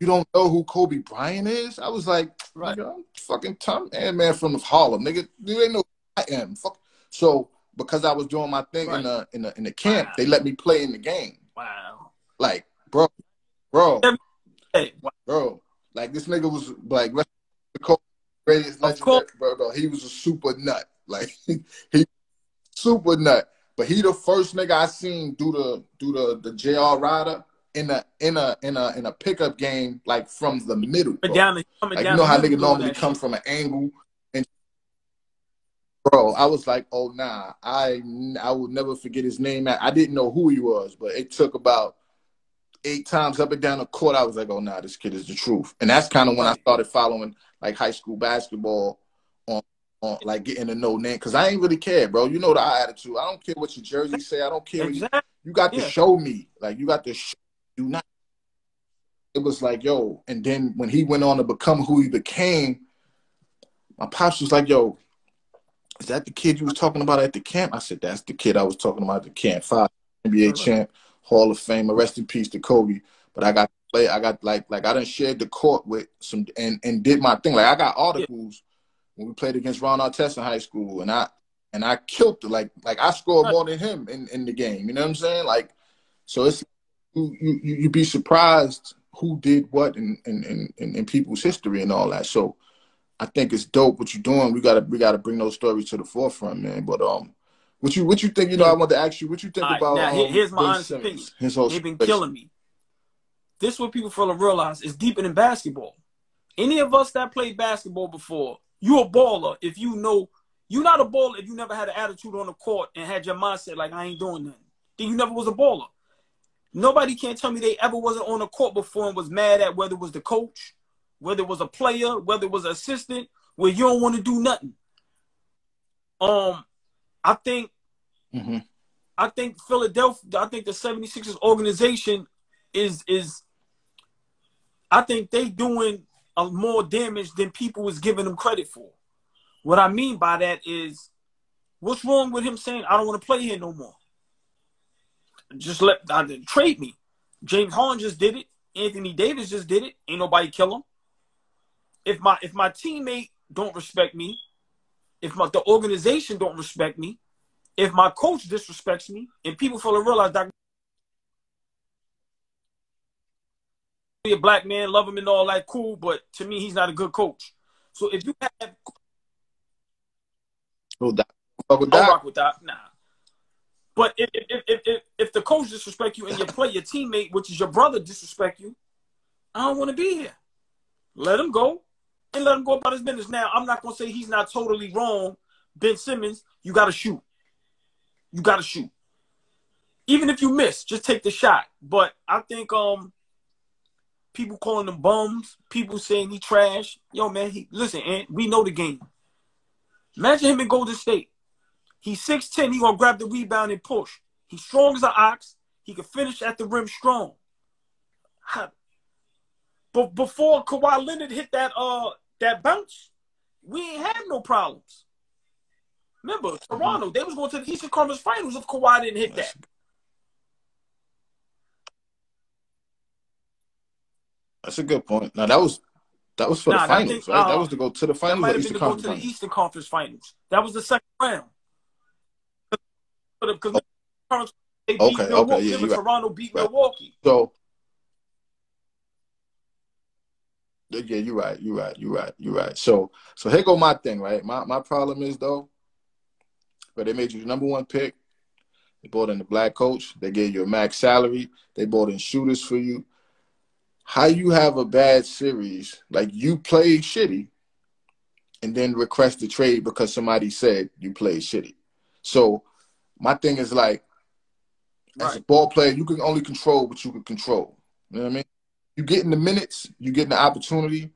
you don't know who Kobe Bryant is? I was like, Right. I'm fucking Tom and man from Harlem, nigga. You ain't know who I am. Fuck. So because I was doing my thing in the in the in the camp, Wow. they let me play in the game. Wow. Like, bro, bro, Hey, wow. bro. Like this nigga was like rest the Kobe, greatest Of legendary, bro, bro. He was a super nut. Like he super nut. But he the first nigga I seen do the do the the JR Rider in a in a in a in a pickup game like from the middle. Bro. down Like down you know how nigga normally come from an angle and bro, I was like, oh nah, I I will never forget his name. I didn't know who he was, but it took about eight times up and down the court. I was like, oh nah, this kid is the truth. And that's kind of when I started following like high school basketball on on like getting to know name because I ain't really care, bro. You know the attitude. I don't care what your jersey say. I don't care. What you, you got to Yeah. show me. Like you got to show do not. It was like, yo, and then when he went on to become who he became, my pops was like, yo, is that the kid you was talking about at the camp? I said, that's the kid I was talking about at the camp. Five NBA champ, Hall of Famer, rest in peace to Kobe. But I got play, I got like like I done shared the court with some and and did my thing. Like I got articles when we played against Ron Artest in high school, and I and I killed it. Like like I scored more than him in, in the game. You know what I'm saying? Like so it's you you you be surprised who did what in in, in in people's history and all that. So I think it's dope what you're doing. We gotta we gotta bring those stories to the forefront, man. But um, what you what you think? You know, I want to ask you what you think right, about. now, um, here's my honest Simmons, opinion. His whole They've been situation. killing me. This is what people fail to realize is deeper than basketball. Any of us that played basketball before, you a baller if you know you're not a baller if you never had an attitude on the court and had your mindset like I ain't doing nothing. Then you never was a baller. Nobody can't tell me they ever wasn't on the court before and was mad at whether it was the coach, whether it was a player, whether it was an assistant, where you don't want to do nothing. Um, I think hmm I think Philadelphia, I think the 76ers organization is is I think they doing a more damage than people was giving them credit for. What I mean by that is what's wrong with him saying I don't want to play here no more? Just let uh, trade me. James Harden just did it. Anthony Davis just did it. Ain't nobody kill him. If my if my teammate don't respect me, if my the organization don't respect me, if my coach disrespects me, and people feel to realize that be a black man, love him and all that, cool, but to me, he's not a good coach. So if you have, Oh. Fuck with I'll rock with that, nah. But if if, if if the coach disrespect you and your play, your teammate, which is your brother, disrespect you, I don't want to be here. Let him go and let him go about his business. Now, I'm not gonna say he's not totally wrong. Ben Simmons, you gotta shoot. You gotta shoot. Even if you miss, just take the shot. But I think um people calling him bums, people saying he trash. Yo, man, he listen, and we know the game. Imagine him in Golden State. He's 6'10, he gonna grab the rebound and push. He's strong as an ox. He can finish at the rim strong. But before Kawhi Leonard hit that uh that bounce, we ain't have no problems. Remember, Toronto, they was going to the Eastern Conference Finals if Kawhi didn't hit that. That's a good point. Now that was that was for Nah, the finals, think, right? uh, that was to go to the That finals might have been to go to the Eastern Conference Finals. That was the second round. Because they beat Okay, okay, yeah, right. Toronto beat Right. Milwaukee. So yeah, you're right. You're right. You're right. You're right. So so here go my thing, right? My my problem is though, but they made you the number one pick. They brought in the black coach. They gave you a max salary. They brought in shooters for you. How you have a bad series, like you played shitty, and then request the trade because somebody said you played shitty. So my thing is like, as a ball player, you can only control what you can control. You know what I mean? You get in the minutes, you get in the opportunity,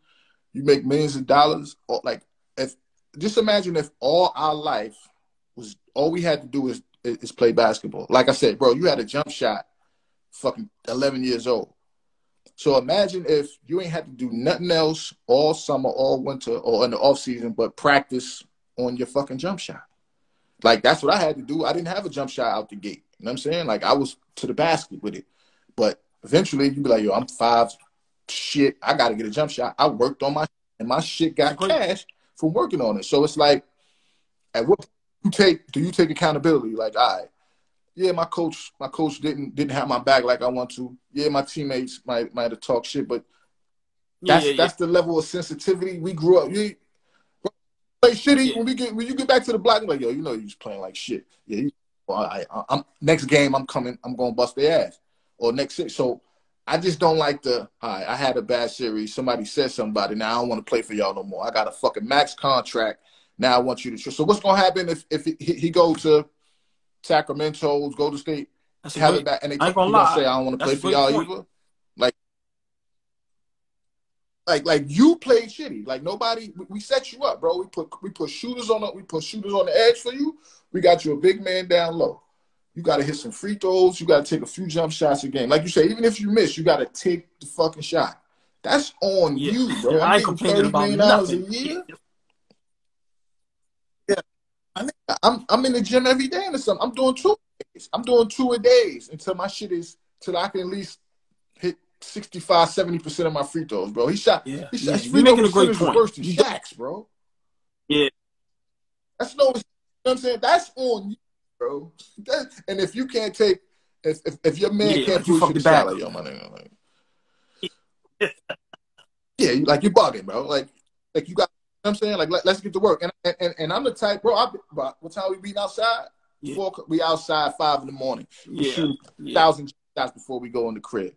you make millions of dollars. Or like if just imagine if all our life was all we had to do is is play basketball. Like I said, bro, you had a jump shot, fucking eleven years old. So imagine if you ain't had to do nothing else all summer, all winter, or in the off season, but practice on your fucking jump shot. Like that's what I had to do. I didn't have a jump shot out the gate. You know what I'm saying? Like I was to the basket with it. But eventually you be like, yo, I'm five shit. I gotta get a jump shot. I worked on my and my shit got cash from working on it. So it's like at what you take do you take accountability? Like, all right, yeah, my coach, my coach didn't didn't have my back like I want to. Yeah, my teammates might might have talked shit, but Yeah, that's yeah, yeah. that's the level of sensitivity we grew up. You play shitty Yeah. when we get when you get back to the block. Like yo, you know you was playing like shit. Yeah, you, well, I, I'm next game I'm coming. I'm gonna bust their ass. Or next six. So I just don't like the. All right, I had a bad series. Somebody said somebody. Now I don't want to play for y'all no more. I got a fucking max contract. Now I want you to. So what's gonna happen if if he, he go to Sacramento, go to state, have great- it back, and they I ain't gonna lie. say I don't want to play for y'all point. either. Like, like, you played shitty. Like nobody, we- we set you up, bro. We put we put shooters on the we put shooters on the edge for you. We got you a big man down low. You got to hit some free throws. You got to take a few jump shots a game. Like you say, even if you miss, you got to take the fucking shot. That's on Yeah. you, bro. I I'm complaining about dollars a nothing. year. I'm I'm in the gym every day and something. I'm doing two days. I'm doing two a days until my shit is till I can at least 65, 70 percent of my free throws, bro. He shot. Yeah, he shot. yeah. His You're free throw making a great percentage was point. worse than Shaq's, bro. Yeah. That's no. You know what I'm saying? That's on you, bro. That, and if you can't take, if if, if your man Yeah, can't like you push the like yo, my nigga, like, yeah, you, like you're bugging, bro. Like like you got. You know what I'm saying like let, us get to work, and, and and I'm the type, bro. I, bro what time we beating outside? Yeah. Four, we outside five in the morning. We Yeah. shoot yeah. thousand shots before we go in the crib.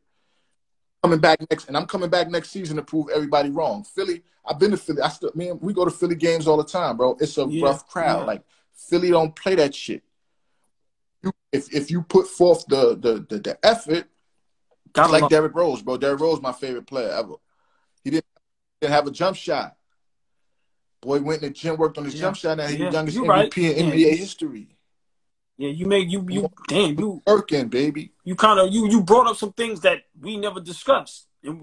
Coming back next, and I'm coming back next season to prove everybody wrong. Philly, I've been to Philly. I still, man, we go to Philly games all the time, bro. It's a Yeah, rough crowd. yeah. Like Philly don't play that shit. You, if if you put forth the the the, the effort, Gotta like Derrick Rose, bro. Derrick Rose, my favorite player ever. He didn't, didn't have a jump shot. Boy went in the gym, worked on his Yeah. jump shot. Now he's Yeah. the youngest You MVP right. in. NBA history. Yeah, you made you you damn you Working, baby. you kind of you you brought up some things that we never discussed. This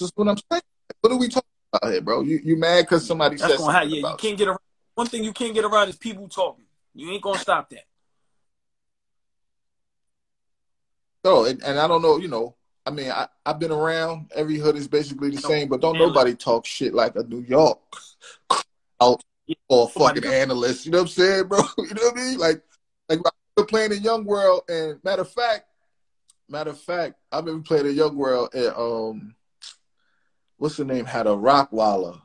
is what I'm saying. What are we talking about here, bro? You you mad because somebody That's said gonna happen. Yeah, you can't get around. One thing you can't get around is people talking. You ain't gonna stop that. No, and, and I don't know, you know, I mean, I, I've been around. Every hood is basically the same, but don't nobody talk shit like a New York out. Or a fucking analyst. You know what I'm saying, bro? You know what I mean? Like, like we're playing in Young World, and matter of fact, matter of fact, I remember playing in Young World at um, what's the name? Had a Rottweiler.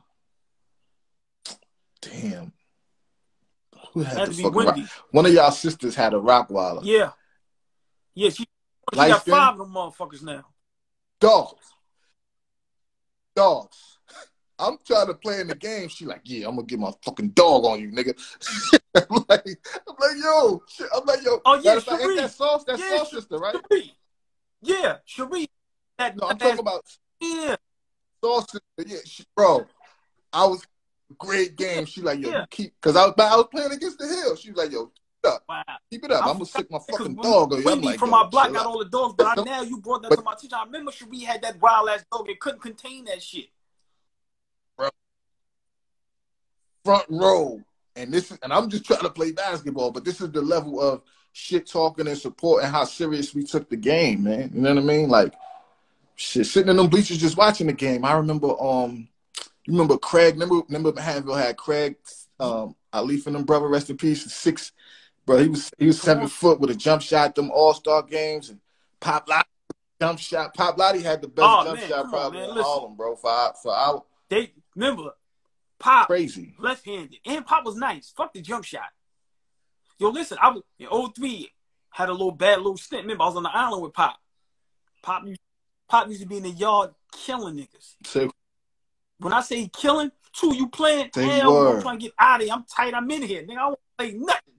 Damn. Who had Had the fucking rock? One of y'all sisters had a Rottweiler. Yeah. Yeah, she, she got five of them motherfuckers now. Dogs. Dogs. I'm trying to play in the game. She like, yeah, I'm gonna get my fucking dog on you, nigga. I'm like, I'm like, yo. I'm like, yo. Oh, yeah, of ain't that sauce? That Yeah, sauce sister, right? Cherie. Yeah, Cherie. That, No, I'm that- talking about yeah. sauce sister. Yeah, she, bro. I was great game. She like, yo, Yeah. keep because I was I was playing against the hill. She was like, yo, up. Wow. keep it up. I I'm gonna sick my fucking dog on you. I'm like, from my block got all the dogs, but I, now you brought that but- to my attention. I remember Cherie had that wild ass dog and couldn't contain that shit. Front row. And this is, and I'm just trying to play basketball, but this is the level of shit talking and support and how serious we took the game, man. You know what I mean? Like shit, sitting in them bleachers just watching the game. I remember um you remember Craig, remember remember Hanville had Craig um Alif and them brother, rest in peace, six bro, he was he was seven foot with a jump shot, them all star games and Pop Lottie jump shot. Pop Lottie had the best Oh, jump man, shot on, probably man, in listen. Harlem, bro. For for our They remember Pop crazy. left handed. And Pop was nice. Fuck the jump shot. Yo, listen, I was in 03, had a little bad little stint. Remember, I was on the island with Pop. Pop used, Pop used to be in the yard killing niggas. So When I say killing, two, you playing? Hell, word. I'm trying to get out of here. I'm tight. I'm in here. Nigga, I don't play nothing.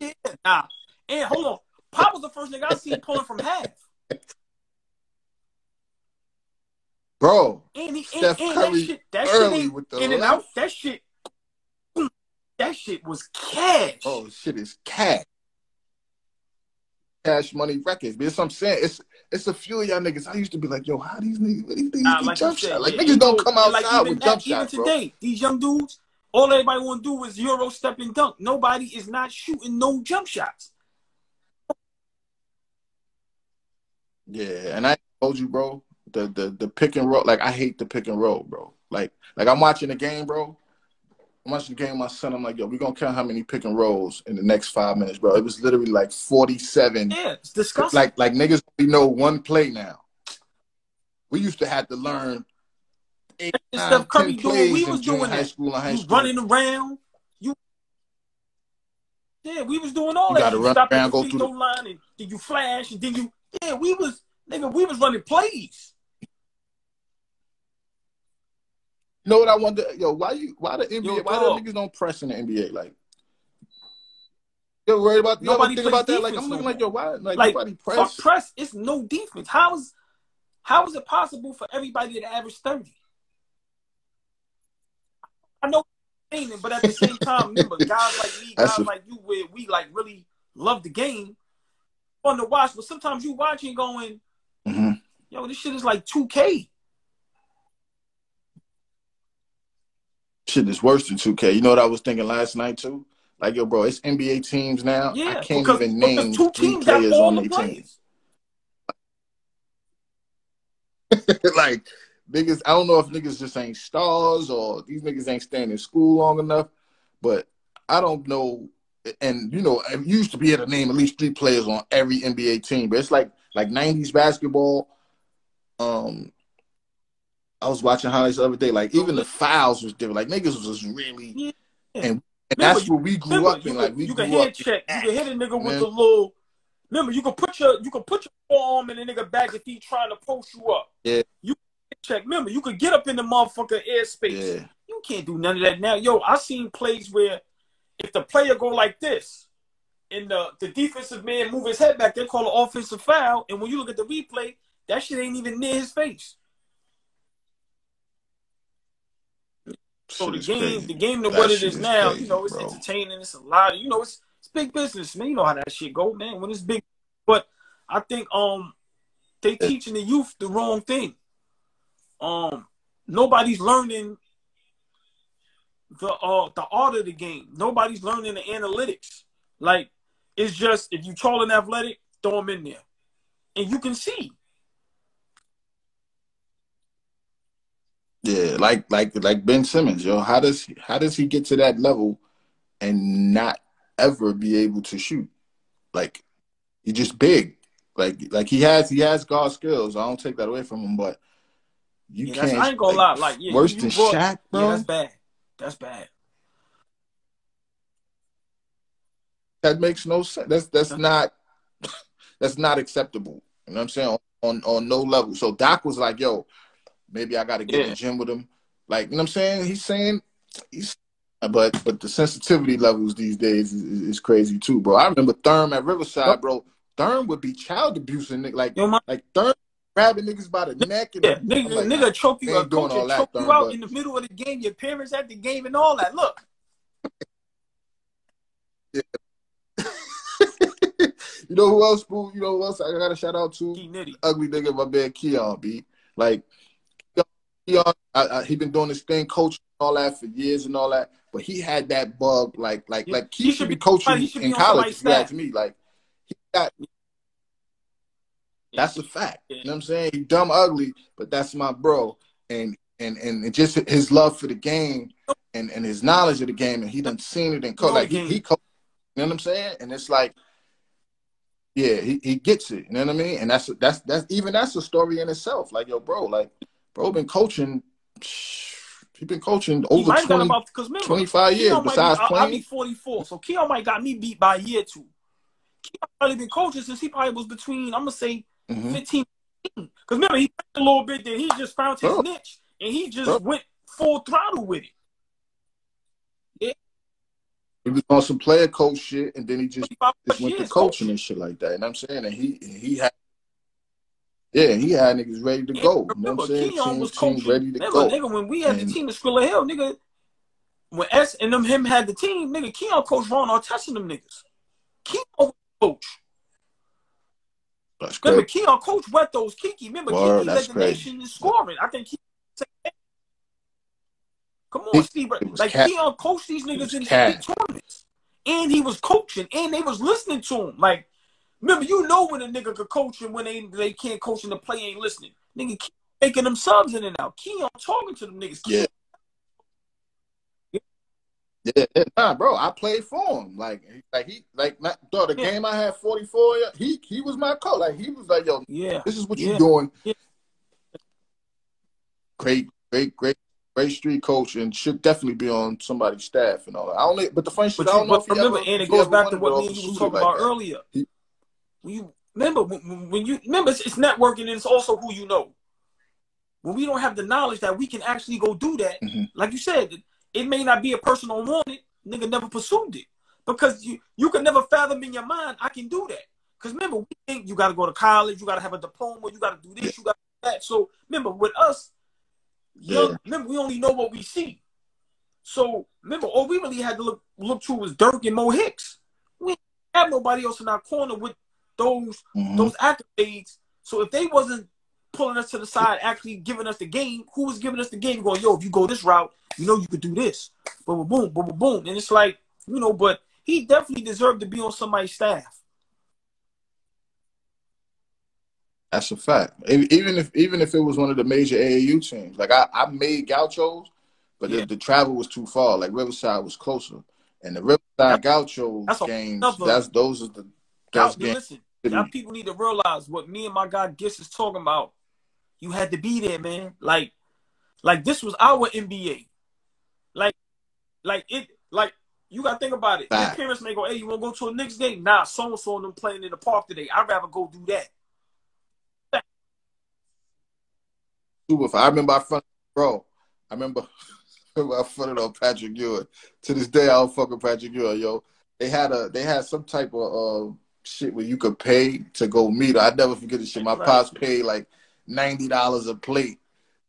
Yeah, nah. And hold on. Pop was the first nigga I seen pulling from half. bro, And, and, Steph and Curry that shit, that early shit with the in and out. That shit, that shit was cash. Oh, shit is cash. Cash money records. But that's what I'm saying. It's it's a few of y'all niggas. I used to be like, yo, how these niggas, what these niggas Nah, like jump said, shots? Like yeah, niggas you don't come and like even with that- jump shots, Even bro. today, these young dudes, all everybody want to do is euro step and dunk. Nobody is not shooting no jump shots. Yeah, and I told you, bro, the the the pick and roll. Like I hate the pick and roll, bro. Like like I'm watching the game, bro. I'm watching the game my son. I'm like, yo, we gonna count how many pick and rolls in the next five minutes, bro. It was literally like 47. Yeah, it's disgusting. Like like niggas only know one play now. We used to have to learn eight, nine, Steph Curry doing- we was doing high that. school and high you school. running around. You, yeah, we was doing all You that. gotta You run stop around, go through throw line, and then you flash, and then you, yeah, we was, nigga, we was running plays. You know what I wonder? Yo, why you? Why the NBA? Yo, why the niggas don't press in the NBA? Like, you worried about? You Nobody think about that? Like, I'm looking no like, yo, why? Like, Like, nobody press. press, it's no defense. How is, how is it possible for everybody to average thirty? I know, but at the same time, remember, guys like me, guys a- like you, where we like really love the game, fun to watch. But sometimes you watching going, Mhm. yo, this shit is like two K. shit is worse than 2K. You know what I was thinking last night too? Like, yo, bro, it's NBA teams now. Yeah, I can't because- even name two teams players on the their team. like niggas, I don't know if niggas just ain't stars or these niggas ain't staying in school long enough, but I don't know. And you know, you used to be able to name at least three players on every NBA team, but it's like like '90s basketball. Um, I was watching highlights the other day. Like even the fouls was different. Like niggas was just really, Yeah. and, and Remember, that's what we grew Remember, up in. Like we you grew could up. check. You could hit a nigga with a little. Remember, you can put your you could put your forearm in a nigga back if he trying to post you up. Yeah. You check. Remember, you could get up in the motherfucker airspace. Yeah, You can't do none of that now. Yo, I seen plays where if the player go like this, and the the defensive man move his head back, they call an offensive foul. And when you look at the replay, that shit ain't even near his face. So the game, crazy. the game to That what it is is now, crazy, you know, it's bro. entertaining. It's a lot. Of, You know, it's it's big business, man. You know how that shit go, man. When it's big, but I think um they teaching the youth the wrong thing. Um, nobody's learning the uh the art of the game. Nobody's learning the analytics. Like it's just if you tall and athletic, throw them in there, and you can see. Yeah, like like like Ben Simmons, yo. How does how does he get to that level and not ever be able to shoot? Like he just big. Like like he has he has guard skills. I don't take that away from him, but you Yeah, can't. I ain't gonna lie, like, yeah, worse you- than brought- Shaq, bro. Yeah, that's bad. That's bad. that makes no sense. That's that's not that's not acceptable. You know what I'm saying? On on no level. So Doc was like, yo, maybe I gotta get in the gym with him. Like, you know what I'm saying? He's saying he's but but the sensitivity levels these days is, is, is crazy too, bro. I remember Therm at Riverside, bro. Therm would be child abusing nigga like Yo, my like Therm grabbing niggas by the neck and yeah, I'm nigga, like, nigga ah, choke you, they doing coach all that, choke you out but- in the middle of the game. Your parents at the game and all that. Look, you know who else, boo? You know who else I gotta shout out to? Key Nitty. ugly nigga, my man Keon, B. Like, Keon, I, I, he been doing this thing, coaching all that for years and all that. But he had that bug, like, like, Yeah, like he, he should be be- coaching he should in on college. If you ask me, like, he got. That's a fact. Yeah. You know what I'm saying? He dumb ugly, but that's my bro. And and and just his love for the game and and his knowledge of the game, and he done seen it and coach. Like he, he coach. You know what I'm saying? And it's like, yeah, he, he gets it. You know what I mean? And that's that's that's even that's a story in itself. Like yo, bro, like bro, been coaching. He been coaching over 20, about remember, 25 years. Keon Besides be, I- I'll playing, be 44, so Keon might got me beat by a year or two. Keon probably been coaching since he probably was between I'm gonna say Mhm. 15. Because remember, he a little bit, then he just found his Oh. niche and he just Oh. went full throttle with it. he was on some player coach shit, and then he just just went to coaching and shit like that. What I'm saying? And he he had. Yeah, he had niggas ready to go. You know remember, what I'm saying? Keon Team, was team coaching. ready to nigga, go. nigga, when we had And- the team at Skrilla Hill, nigga, when S and them him had the team, nigga, Keon coached Ron Artest and them niggas. Keon coach. That's Remember, great. Keon coached Wetos Kiki. Remember, Word, Kiki led the crazy. nation in scoring. I think he. Come on, Steve. Like cat- Keon coached these niggas in cat. state tournaments, and he was coaching, and they was listening to him. Like, remember, you know when a nigga could coach and when they they can't coach and the play ain't listening. Nigga keep making them subs in and out. Keon talking to them niggas. Yeah. Yeah, yeah, nah, bro. I played for him. Like, like he, like, not, dog, the Yeah. game I had 44. He, he was my coach. Like, he was like, yo, yeah. this is what Yeah. you doing. Yeah. Great, great, great, great street coach, and should definitely be on somebody's staff and all that. I only, but the funny shit, But, I you, don't know but remember, ever, and it goes back to what me you was talking like about that. earlier. He- when you remember when, when you remember it's, it's networking and it's also who you know. When we don't have the knowledge that we can actually go do that, Mhm. like you said, it, may not be a person on wanted, nigga never pursued it because you you can never fathom in your mind I can do that. Because remember, we think you got to go to college, you got to have a diploma, you got to do this, you got that. So remember, with us, young, Yeah. remember we only know what we see. So remember, all we really had to look look to was Dirk and Mo Hicks. We have nobody else in our corner with those Mhm. those accolades. So if they wasn't pulling us to the side, actually giving us the game. Who was giving us the game? Going, yo, if you go this route, you know you could do this. Boom, boom, boom, boom, boom. And it's like, you know, but he definitely deserved to be on somebody's staff. That's a fact. Even if even if it was one of the major AAU teams, like I, I made Gauchos, but yeah. the, the, travel was too far. Like Riverside was closer, and the Riverside Gauchos that's games. Another, that's those are the games. Listen, y'all people need to realize what me and my guy Gis is talking about. You had to be there, man. Like, like this was our NBA. Like, like it, like you gotta think about it. Your parents may go, "Hey, you wanna go to a Knicks game?" Nah, so and so them playing in the park today. I'd rather go do that. Super. I remember I front, bro. I remember, I fronted on Patrick Ewing. To this day, I don't fuck with Patrick Ewing, yo. They had a, they had some type of uh, shit where you could pay to go meet her. I never forget this shit. My right. pops paid like ninety dollars a plate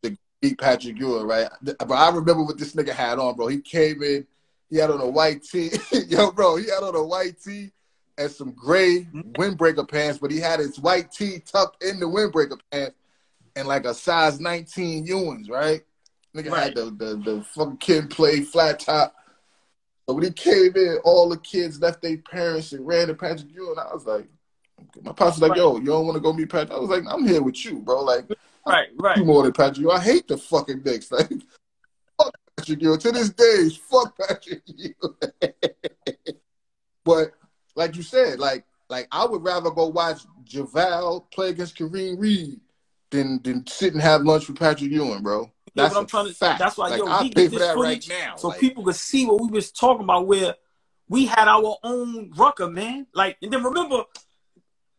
to meet Patrick Ewing, right? But I remember what this nigga had on, bro. He came in, he had on a white tee, yo, bro. He had on a white tee and some gray mm-hmm. windbreaker pants, but he had his white tee tucked in the windbreaker pants and like a size 19 Ewings, right? Nigga right. had the, the, the fucking kid play flat top. So when he came in, all the kids left their parents and ran to Patrick Ewing. I was like, my pops was like, yo, you don't want to go meet Patrick? I was like, I'm here with you, bro. Like, right, right. You more than Patrick Ewing. I hate the fucking Knicks. Like, fuck Patrick Ewing. To this day, fuck Patrick Ewing. but like you said, like, like I would rather go watch JaVale play against Kareem Reed than than sit and have lunch with Patrick Ewing, bro. That's yeah, I'm trying to. Fact. That's why like, yo, I pay for that right now, so like, people could see what we was talking about. Where we had our own rucker, man. Like, and then remember,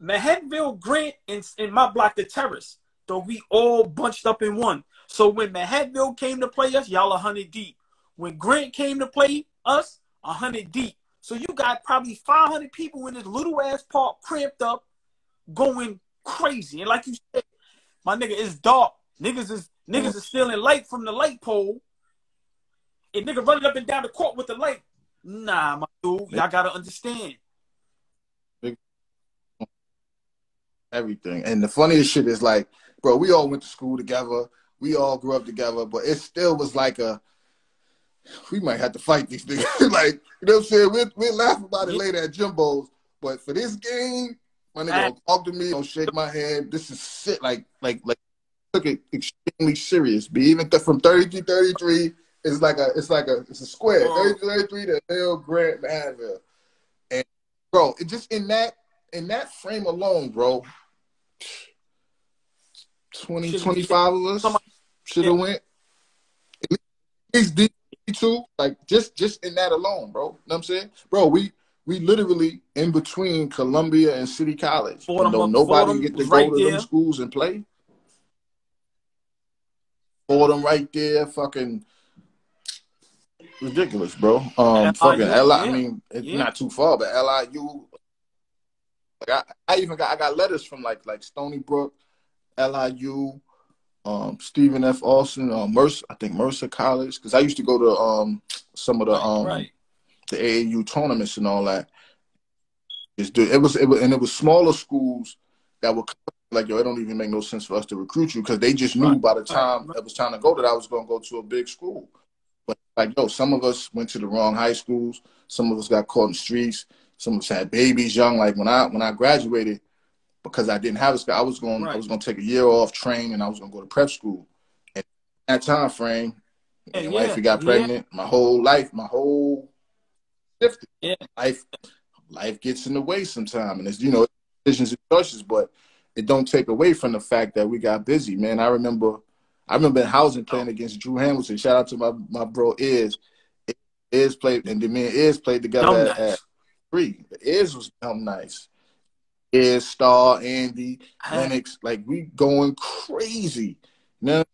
Manhattanville, Grant, and in my block, the Terrace. So we all bunched up in one. So when Manhattanville came to play us, y'all a hundred deep. When Grant came to play us, a hundred deep. So you got probably 500 people in this little ass park, cramped up, going crazy. And like you said, my nigga, it's dark. Niggas is niggas is stealing light from the light pole. And nigga running up and down the court with the light. Nah, my dude, y'all gotta understand. Everything. And the funniest shit is like, bro, we all went to school together. We all grew up together, but it still was like a we might have to fight these niggas. like, you know what I'm saying? We'll, we'll laugh about it later at Jimbo's. But for this game, my nigga don't talk to me, don't shake my hand. This is shit. Like, like, like, took it extremely serious. Be even th- from 33, 33, it's like a, it's like a, it's a square. 33, 33 to Hill, Grant, Manhattanville. And bro, it just in that, in that frame alone, bro, 20, should 25 of us should have yeah. went. At least D two, like just, just in that alone, bro. You know what I'm saying? Bro, we, we literally in between Columbia and City College. Fordham, nobody Fordham get to go right to there. them schools and play. Fordham right there, fucking ridiculous, bro. Um, fucking LI, yeah. I mean, it's yeah. not too far, but LIU. Like I, I even got I got letters from like like Stony Brook, LIU, um, Stephen F. Austin, uh, Mercer, I think Mercer College, because I used to go to um some of the um right the AAU tournaments and all that. It's, it was it was and it was smaller schools that were like yo, it don't even make no sense for us to recruit you because they just knew right. by the time right. it was time to go that I was gonna go to a big school. But like yo, some of us went to the wrong high schools. Some of us got caught in the streets. Some of us had babies young. Like when I when I graduated, because I didn't have a school, I was going right. I was going to take a year off, train, and I was going to go to prep school. And that time frame, my yeah, wife got pregnant. Yeah. My whole life, my whole. Yeah. Life life gets in the way sometimes, and it's you know decisions and choices, but it don't take away from the fact that we got busy, man. I remember, I remember in housing playing against Drew Hamilton. Shout out to my my bro Iz. Iz played, and the me and Iz played together at, at, three. Iz was dumb nice. Iz, Star, Andy, Lennox, like we going crazy. You know,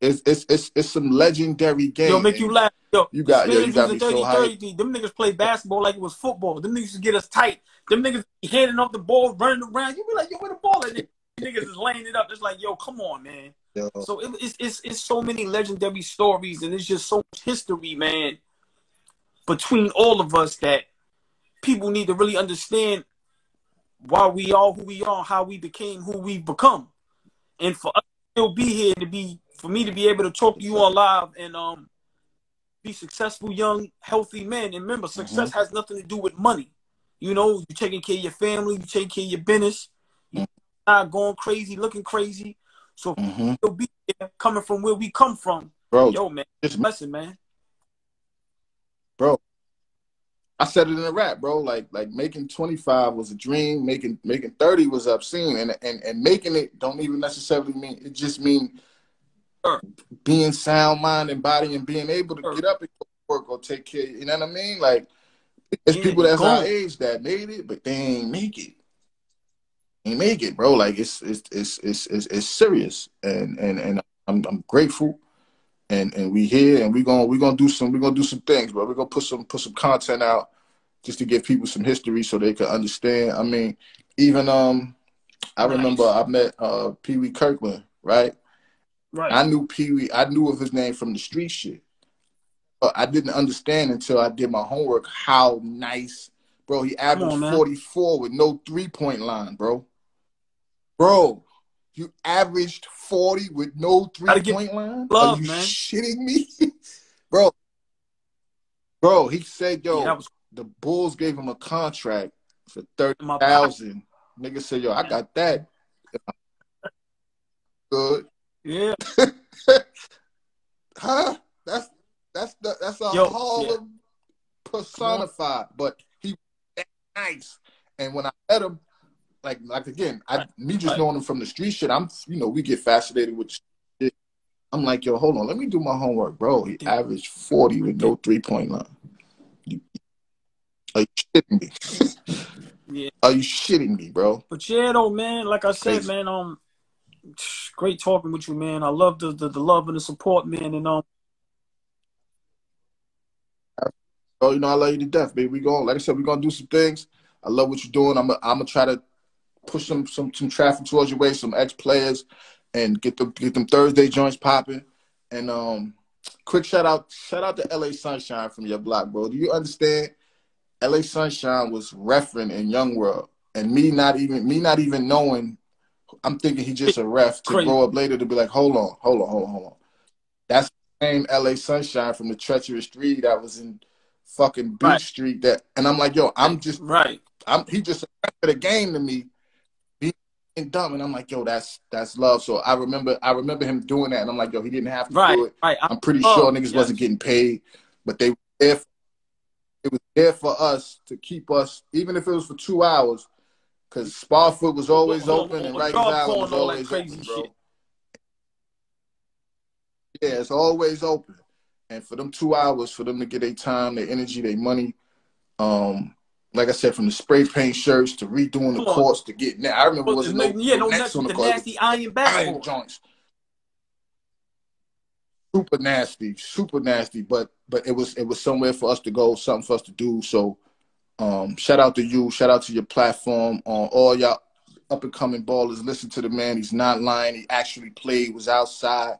it's it's it's, it's some legendary game. Yo, make you laugh. Yo, you got yo, you got me 30, so 30, Them niggas play basketball like it was football. Them niggas get us tight. Them niggas handing off the ball, running around. You be like, yo, where the ball at? niggas is laying it up. It's like, yo, come on, man. Yo. So it, it's it's it's so many legendary stories, and it's just so much history, man, between all of us that people need to really understand why we are who we are, how we became who we've become, and for us still be here to be for me to be able to talk to you on live and um be successful young healthy men. And remember, success Mm-hmm. has nothing to do with money. You know, you're taking care of your family, you're taking care of your business, you're not going crazy, looking crazy. So hmm you'll be here coming from where we come from. bro. Yo, man, just listen, man. bro. I said it in a rap, bro. Like like making 25 was a dream. Making making 30 was obscene, and and and making it don't even necessarily mean it. Just mean Sure. being sound mind and body and being able to Sure. get up and go to work or take care. You know what I mean? Like there's Yeah, people that's our age that made it, but they ain't make it. Ain't make it, bro. Like it's it's it's it's it's, it's serious, and and and I'm I'm grateful and and we here and we gonna we gonna do some we gonna do some things, bro. We're gonna put some put some content out just to give people some history so they can understand. I mean, even um, I Nice. remember I met uh Pee Wee Kirkland, right? Right. I knew Pee Wee, I knew of his name from the street shit, but I didn't understand until I did my homework how nice, bro. He averaged on, 44 with no three point line, bro. Bro, you averaged 40 with no three Gotta point line? love, Are you man. shitting me? bro, bro, he said, yo, yeah, was the Bulls gave him a contract for my 30000 Nigga said, yo, I got that. Good. Yeah, Huh? That's that's the, that's a Yo, Harlem personified, but he nice. And when I met him, like like again, I me just knowing him from the street shit, I'm you know we get fascinated with shit. I'm like, yo, hold on, let me do my homework, bro. He Yeah. averaged forty with no three point line. You, are you shitting me? yeah. Are you shitting me, bro? But yeah, though, man. Like I said, Crazy. man. Um, great talking with you, man. I love the, the the love and the support, man. And um, Oh, you know, I love you to death, baby. We going, like I said, we're gonna do some things. I love what you're doing. I'm, I'm gonna try to push some, some, some traffic towards your way, some ex players, and get them, get them Thursday joints popping. And um, quick shout out, shout out to LA Sunshine from your block, bro. Do you understand? LA Sunshine was referring in Young World, and me not even, me not even knowing. I'm thinking he just a ref to Crazy. grow up later to be like, hold on, hold on, hold on, hold on. That's the same LA Sunshine from the Treacherous Three that was in fucking Beach Right. Street. That and I'm like, yo, I'm just, right, I'm he just a the game to me, being dumb, and I'm like, yo, that's that's love. So I remember, I remember him doing that, and I'm like, yo, he didn't have to right, do it. right. I'm pretty Oh, sure niggas yes. wasn't getting paid, but they were there. For, it was there for us to keep us, even if it was for two hours, because Sparfoot was always Well, open and well, Rikers job Island was calling, all that always crazy open, bro. shit. Yeah, it's always open. And for them two hours, for them to get their time, their energy, their money, um, like I said, from the spray paint shirts to redoing the Come courts to get net. I remember Well, wasn't no, yeah, no on the the court. nasty iron Iron joints. Super nasty, super nasty, but but it was it was somewhere for us to go, something for us to do. So um shout out to you, shout out to your platform on all y'all up and coming ballers. Listen to the man, he's not lying. He actually played, was outside.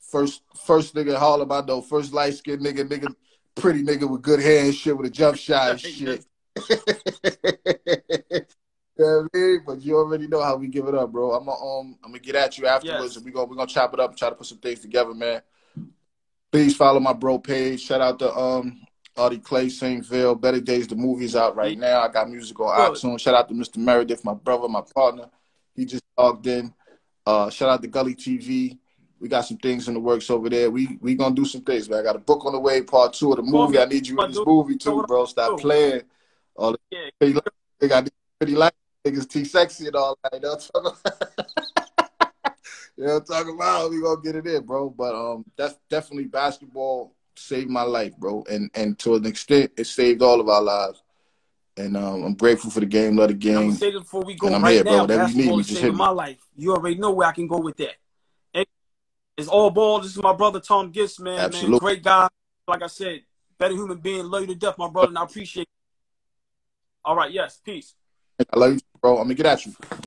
First first nigga Harlem about though. first light skinned nigga, nigga, pretty nigga with good hair and shit with a jump shot and shit. You know what I mean? But you already know how we give it up, bro. I'm gonna um, I'm gonna get at you afterwards, Yes. and we gonna we gonna chop it up and try to put some things together, man. Please follow my bro page. Shout out to um Audie Clay, Saintville, Better Days. The movie's out right now. I got music on Good. iTunes. Shout out to Mr. Meredith, my brother, my partner. He just logged in. Uh, shout out to Gully TV. We got some things in the works over there. We we gonna do some things, man. I got a book on the way, part two of the movie. I need you in this movie too, bro. Stop playing. All the Yeah. pretty got these pretty light niggas T sexy and all that. You know what I'm talking about? you know what I'm talking about? We gonna get it in, bro. But um that's definitely basketball saved my life, bro. And and to an extent it saved all of our lives. And um, I'm grateful for the game, love the game. say this before we go And I'm right here, bro. now. Whatever you need, Basketball you is just hit my life. You already know where I can go with that. It's all ball. This is my brother Tom Gist, man. Man, great guy. Like I said, better human being. Love you to death, my brother, and I appreciate. It. All right. Yes. Peace. I love you, bro. I'm gonna get at you.